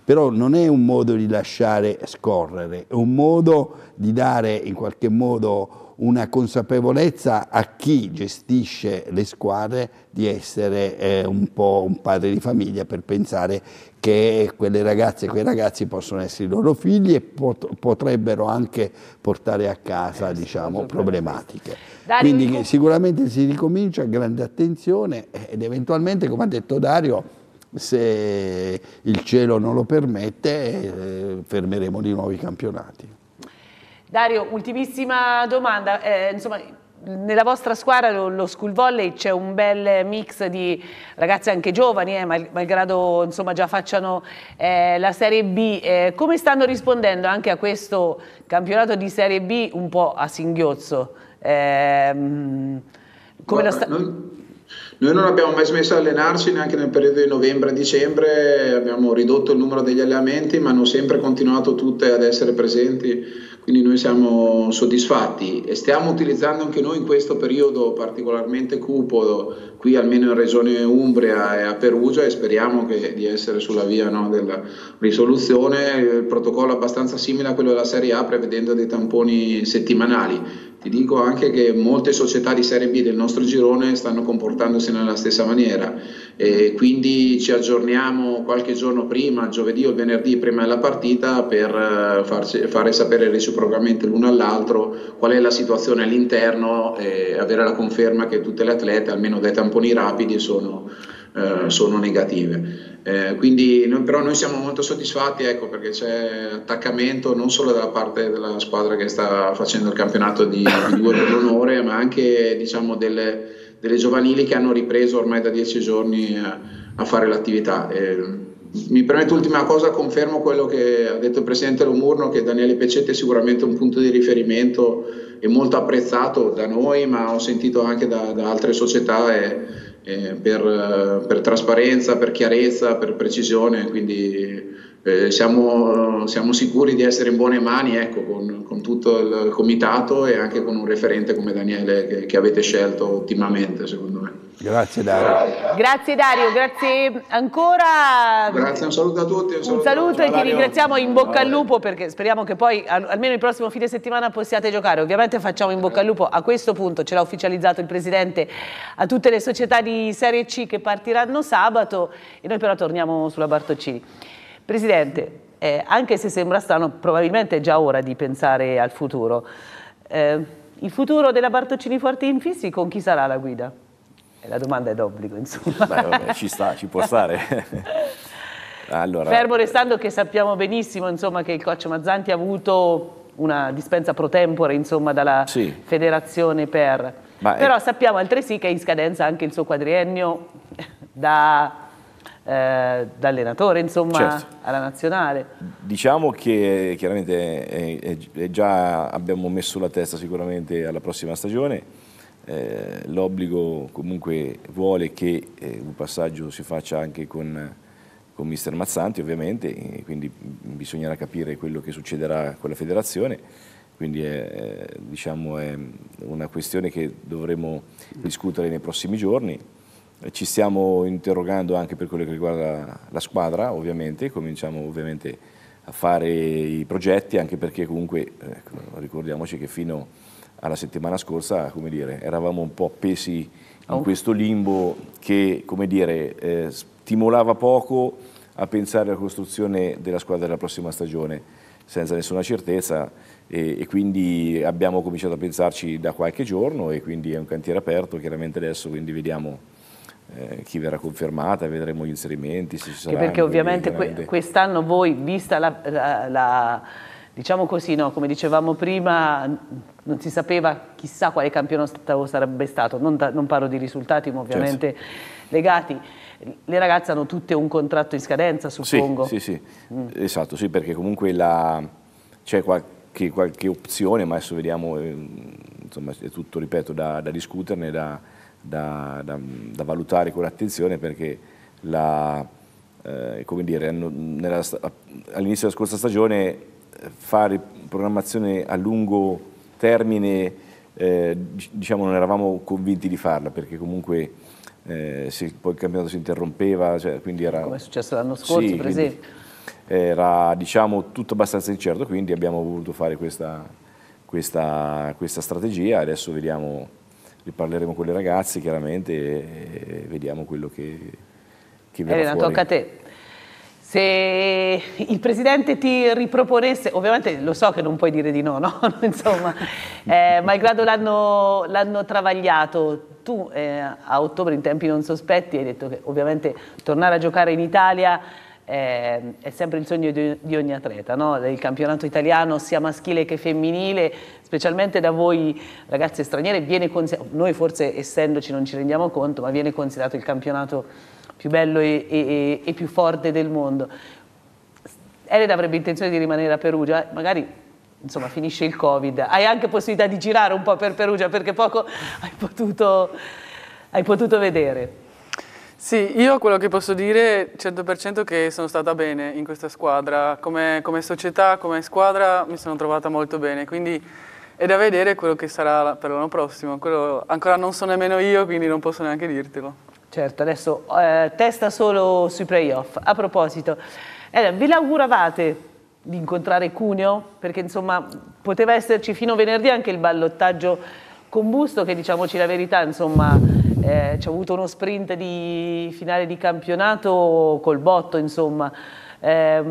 però non è un modo di lasciare scorrere, è un modo di dare in qualche modo una consapevolezza a chi gestisce le squadre di essere eh, un po' un padre di famiglia per pensare che quelle ragazze e quei ragazzi possono essere i loro figli e pot potrebbero anche portare a casa eh, diciamo, problematiche. Quindi sicuramente si ricomincia, grande attenzione ed eventualmente, come ha detto Dario, se il cielo non lo permette eh, fermeremo di nuovo i campionati. Dario, ultimissima domanda, eh, insomma, nella vostra squadra, lo, lo school volley, c'è un bel mix di ragazzi anche giovani, eh, malgrado insomma, già facciano eh, la Serie B. Eh, come stanno rispondendo anche a questo campionato di Serie B un po' a singhiozzo? Ehm, come Guarda, noi Noi non abbiamo mai smesso di allenarci neanche nel periodo di novembre e dicembre, abbiamo ridotto il numero degli allenamenti ma hanno sempre continuato tutte ad essere presenti, quindi noi siamo soddisfatti. E stiamo utilizzando anche noi in questo periodo particolarmente cupo, qui almeno in Regione Umbria e a Perugia e speriamo che, di essere sulla via no, della risoluzione, il protocollo è abbastanza simile a quello della Serie A prevedendo dei tamponi settimanali ti dico anche che molte società di Serie B del nostro girone stanno comportandosi nella stessa maniera. E quindi ci aggiorniamo qualche giorno prima, giovedì o venerdì prima della partita per eh, farci, fare sapere reciprocamente l'uno all'altro qual è la situazione all'interno e avere la conferma che tutte le atlete, almeno dai tamponi rapidi, sono, eh, sono negative. Eh, quindi noi, però noi siamo molto soddisfatti ecco, perché c'è attaccamento non solo dalla parte della squadra che sta facendo il campionato di, di due per l'onore, ma anche diciamo, delle, delle, giovanili che hanno ripreso ormai da dieci giorni a, a fare l'attività. Eh, mi permetto l'ultima cosa, confermo quello che ha detto il Presidente Lomurno, che Daniele Peccetti è sicuramente un punto di riferimento e molto apprezzato da noi, ma ho sentito anche da, da altre società. E, eh, per, per, trasparenza, per chiarezza, per precisione, quindi eh, siamo, siamo, sicuri di essere in buone mani ecco, con, con, tutto il comitato e anche con un referente come Daniele che, che avete scelto ottimamente secondo me. Grazie Dario. Grazie Dario, grazie ancora. Grazie, un saluto a tutti. Un saluto, un saluto e ti ringraziamo in bocca al lupo perché speriamo che poi almeno il prossimo fine settimana possiate giocare. Ovviamente facciamo in bocca al lupo, a questo punto ce l'ha ufficializzato il Presidente a tutte le società di Serie C che partiranno sabato e noi però torniamo sulla Bartoccini. Presidente, eh, anche se sembra strano, probabilmente è già ora di pensare al futuro. Eh, il futuro della Bartoccini Forti Infissi con chi sarà la guida? La domanda è d'obbligo, insomma. Beh, vabbè, ci, sta, ci può stare. [LAUGHS] allora, Fermo restando che sappiamo benissimo insomma, che il coach Mazzanti ha avuto una dispensa pro tempore insomma, dalla sì. federazione per... Ma Però è... sappiamo altresì che è in scadenza anche il suo quadriennio da, eh, da allenatore insomma, certo. alla nazionale. Diciamo che chiaramente è, è, è già abbiamo messo la testa sicuramente alla prossima stagione eh, l'obbligo comunque vuole che eh, un passaggio si faccia anche con, con mister Mazzanti ovviamente, quindi bisognerà capire quello che succederà con la federazione, quindi è, diciamo, è una questione che dovremo discutere nei prossimi giorni. Ci stiamo interrogando anche per quello che riguarda la squadra, ovviamente, cominciamo ovviamente a fare i progetti, anche perché comunque ecco, ricordiamoci che fino alla settimana scorsa, come dire, eravamo un po' appesi in oh. questo limbo che, come dire, eh, stimolava poco a pensare alla costruzione della squadra della prossima stagione senza nessuna certezza e, e, quindi abbiamo cominciato a pensarci da qualche giorno e quindi è un cantiere aperto chiaramente adesso, quindi vediamo eh, chi verrà confermata, vedremo gli inserimenti, se ci saranno. Perché ovviamente quest'anno voi, vista la, la, la diciamo così, no, come dicevamo prima, non si sapeva chissà quale campionato sarebbe stato, non, da, non parlo di risultati ma ovviamente certo. legati. Le ragazze hanno tutte un contratto in scadenza, suppongo. Sì, sì, sì. Mm. esatto, sì, perché comunque c'è qualche, qualche, opzione, ma adesso vediamo, eh, insomma è tutto, ripeto, da, da discuterne, da, da, da, valutare con attenzione perché la, eh, all'inizio della scorsa stagione fare programmazione a lungo termine eh, diciamo non eravamo convinti di farla perché comunque eh, se poi il campionato si interrompeva cioè, quindi era come è successo l'anno scorso sì, per esempio. era diciamo tutto abbastanza incerto quindi abbiamo voluto fare questa, questa, questa strategia. Adesso vediamo riparleremo con le ragazze chiaramente e vediamo quello che, che verrà Elena, fuori. tocca a te se il Presidente ti riproponesse, ovviamente lo so che non puoi dire di no, no? [LAUGHS] Insomma, eh, malgrado l'hanno travagliato, tu eh, a ottobre in tempi non sospetti hai detto che ovviamente tornare a giocare in Italia eh, è sempre il sogno di, di ogni atleta, no? il campionato italiano sia maschile che femminile, specialmente da voi ragazze straniere, viene noi forse essendoci non ci rendiamo conto, ma viene considerato il campionato più bello e, e, e più forte del mondo. Elena avrebbe intenzione di rimanere a Perugia, magari insomma finisce il Covid, hai anche possibilità di girare un po' per Perugia perché poco [LAUGHS] hai potuto hai potuto vedere? Sì, io quello che posso dire 100% è che sono stata bene in questa squadra, come, come, società, come squadra mi sono trovata molto bene, quindi è da vedere quello che sarà per l'anno prossimo, quello ancora non so nemmeno io, quindi non posso neanche dirtelo. Certo, adesso eh, testa solo sui playoff. A proposito, eh, vi l'auguravate di incontrare Cuneo? Perché insomma poteva esserci fino a venerdì anche il ballottaggio con Busto che diciamoci la verità, insomma eh, c'è avuto uno sprint di finale di campionato col botto, insomma. Eh,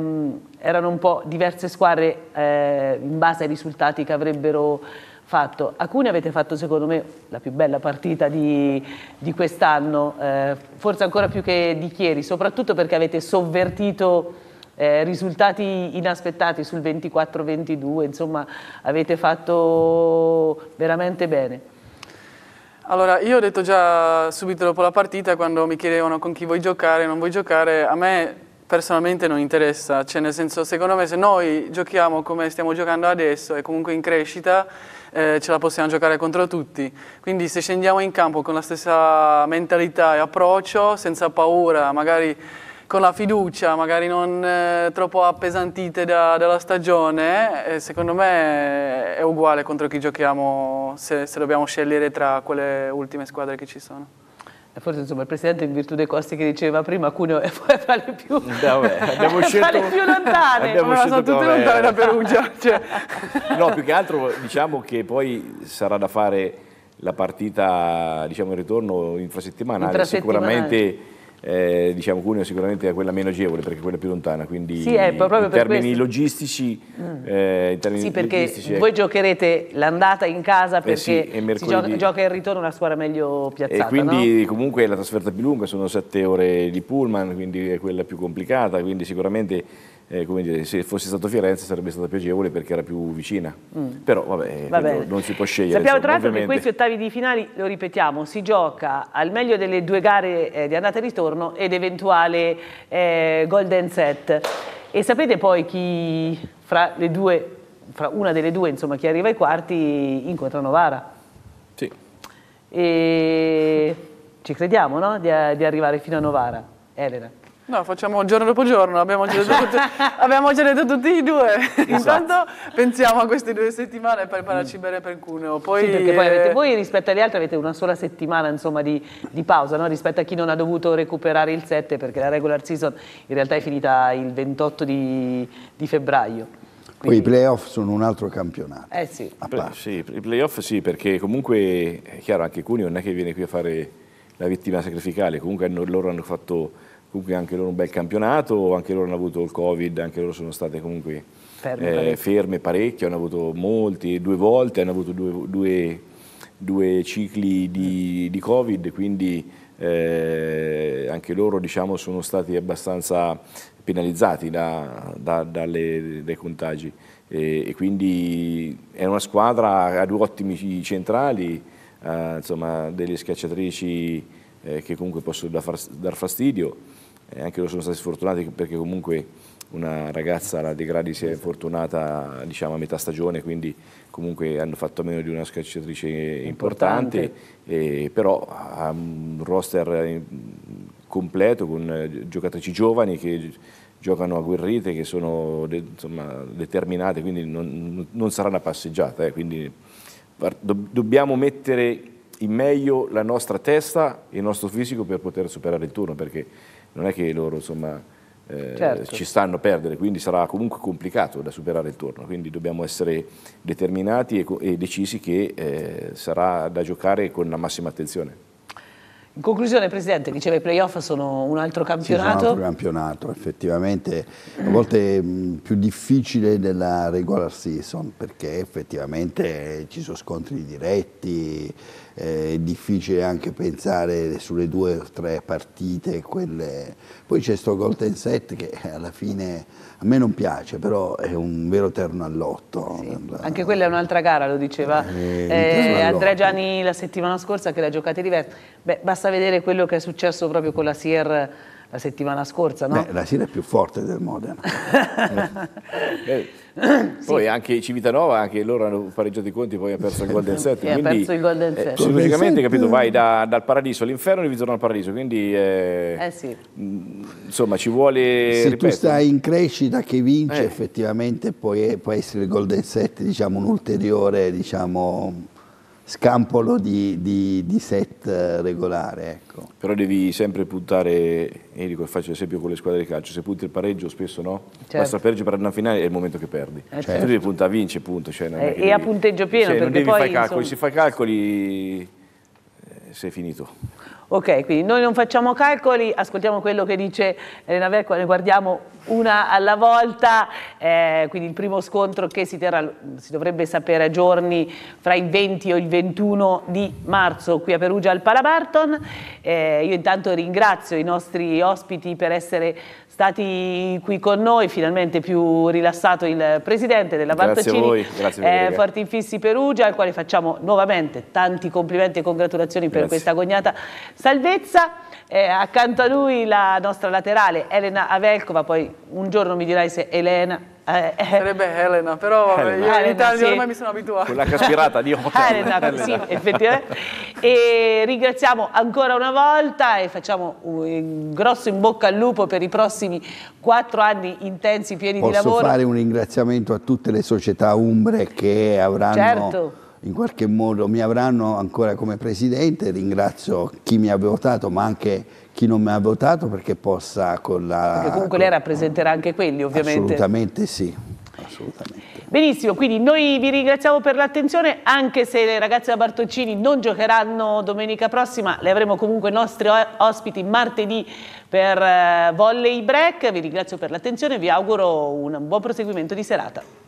erano un po' diverse squadre eh, in base ai risultati che avrebbero fatto. A Cuneo avete fatto secondo me la più bella partita di, di quest'anno, eh, forse ancora più che di Chieri, soprattutto perché avete sovvertito eh, risultati inaspettati sul 24-22, insomma avete fatto veramente bene. Allora, io ho detto già subito dopo la partita, quando mi chiedevano con chi vuoi giocare, non vuoi giocare, a me personalmente non interessa, cioè nel senso, secondo me se noi giochiamo come stiamo giocando adesso e comunque in crescita, eh, ce la possiamo giocare contro tutti. Quindi se scendiamo in campo con la stessa mentalità e approccio, senza paura, magari con la fiducia, magari non eh, troppo appesantite da, dalla stagione, eh, secondo me è uguale contro chi giochiamo se, se, dobbiamo scegliere tra quelle ultime squadre che ci sono. Forse insomma il Presidente in virtù dei costi che diceva prima Cuneo è fra le più, Vabbè, [LAUGHS] abbiamo scelto, più lontane. Abbiamo ma sono tutte lontane da Perugia. [LAUGHS] Cioè. No, più che altro diciamo che poi sarà da fare la partita diciamo in ritorno infrasettimanale, sicuramente eh, diciamo Cuneo sicuramente è quella meno agevole perché è quella più lontana, quindi sì, in termini questo. logistici... Mm. Eh, in termini sì, perché logistici, voi giocherete l'andata in casa perché eh sì, si gioca, gioca il ritorno una squadra meglio piazzata, E quindi no? comunque è la trasferta più lunga, sono sette ore di pullman, quindi è quella più complicata, quindi sicuramente eh, dire, se fosse stato Firenze sarebbe stata più agevole perché era più vicina, mm. però vabbè, Va non si può scegliere. Sappiamo insomma, tra l'altro che questi ottavi di finali, lo ripetiamo, si gioca al meglio delle due gare eh, di andata e ritorno ed eventuale eh, golden set. E sapete poi chi fra le due, fra una delle due, insomma, chi arriva ai quarti incontra Novara? Sì. E ci crediamo, no? Di, di arrivare fino a Novara. Elena. No, facciamo giorno dopo giorno, abbiamo già detto, [LAUGHS] abbiamo già detto tutti e due. Esatto. Intanto pensiamo a queste due settimane per prepararci bene per Cuneo. Poi, Sì, perché poi avete, eh, voi rispetto agli altri avete una sola settimana insomma, di, di pausa, no? rispetto a chi non ha dovuto recuperare il 7 perché la regular season in realtà è finita il 28 di, di febbraio. Poi i playoff sono un altro campionato. Eh sì. sì, i playoff sì, perché comunque è chiaro anche Cuneo non è che viene qui a fare la vittima sacrificale, comunque hanno- loro hanno fatto comunque anche loro un bel campionato, anche loro hanno avuto il Covid, anche loro sono state comunque Ferme eh, parecchio. ferme parecchio, hanno avuto molti, due volte, hanno avuto due, due- due cicli di, di Covid, quindi eh, anche loro diciamo, sono stati abbastanza penalizzati da- da- dalle- dai contagi e, e quindi è una squadra, ha due ottimi centrali, eh, insomma, delle schiacciatrici eh, che comunque possono dar fastidio. Eh, anche loro sono stati sfortunati perché comunque una ragazza la De Gradi si è infortunata diciamo, a metà stagione, quindi comunque hanno fatto meno di una scacciatrice importante, Importante. eh, però ha un roster eh, completo con eh, giocatrici giovani che gi- giocano agguerrite, che sono insomma, determinate, quindi non, non sarà una passeggiata. eh, quindi dobbiamo mettere in meglio la nostra testa e il nostro fisico per poter superare il turno, perché non è che loro insomma, eh, Certo. ci stanno a perdere, quindi sarà comunque complicato da superare il turno, quindi dobbiamo essere determinati e, e decisi che eh, sarà da giocare con la massima attenzione. In conclusione, Presidente, diceva i playoff sono un altro Sì, sono un campionato. altro campionato, effettivamente a volte mh, più difficile della regular season perché effettivamente ci sono scontri diretti, eh, è difficile anche pensare sulle due o tre partite, quelle... poi c'è sto Golden Set che alla fine a me non piace, però è un vero terno all'otto. Anche quella è un'altra gara, lo diceva Eh, eh, Andrea. Gianni la settimana scorsa che l'ha giocata diversa. Beh, basta vedere quello che è successo proprio con la Sier la settimana scorsa, no? Beh, la Sira è più forte del Modena. [LAUGHS] eh, poi sì. anche Civitanova, anche loro hanno pareggiato i conti, poi ha perso il Golden Set. E ha perso il Golden Set. Eh, psicologicamente, capito, vai da, dal paradiso all'inferno e ritorno al paradiso, quindi eh, eh sì. insomma ci vuole... Se ripeto. tu stai in crescita che vince, eh. effettivamente può, può essere il Golden Set, diciamo, un ulteriore, diciamo scampolo di, di, di, set regolare. Ecco. Però devi sempre puntare, Enrico faccio esempio con le squadre di calcio, se punti il pareggio spesso no, certo. basta il pareggio per una finale è il momento che perdi. Eh, certo. Tu devi puntare a vince, punto. Cioè, eh, e devi, a punteggio pieno cioè, perché non devi poi... Fai calcoli, insomma... Se fai calcoli eh, sei finito. Ok, quindi noi non facciamo calcoli, ascoltiamo quello che dice Elena Verco, ne guardiamo una alla volta, eh, quindi il primo scontro che si terrà, si dovrebbe sapere a giorni fra il 20 o il 21 di marzo qui a Perugia al Palabarton. Eh, io intanto ringrazio i nostri ospiti per essere stati qui con noi, finalmente più rilassato il presidente della Bartocini, eh, Forti Infissi Perugia, al quale facciamo nuovamente tanti complimenti e congratulazioni per Grazie. questa agognata salvezza. Eh, accanto a lui la nostra laterale Elena Avelkova, poi un giorno mi dirai se Elena eh, eh. Sarebbe Elena, però Elena. io in Italia sì. ormai mi sono abituata. Quella che aspirata di [LAUGHS] Elena, Elena, sì, effettivamente. E ringraziamo ancora una volta e facciamo un grosso in bocca al lupo per i prossimi quattro anni intensi, pieni Posso di lavoro. Posso fare un ringraziamento a tutte le società umbre che avranno... Certo in qualche modo mi avranno ancora come presidente, ringrazio chi mi ha votato ma anche chi non mi ha votato perché possa con la... Perché comunque lei rappresenterà anche quelli ovviamente. Assolutamente sì, assolutamente. Benissimo, quindi noi vi ringraziamo per l'attenzione, anche se le ragazze da Bartoncini non giocheranno domenica prossima, le avremo comunque nostri ospiti martedì per eh, volley break, vi ringrazio per l'attenzione e vi auguro un buon proseguimento di serata.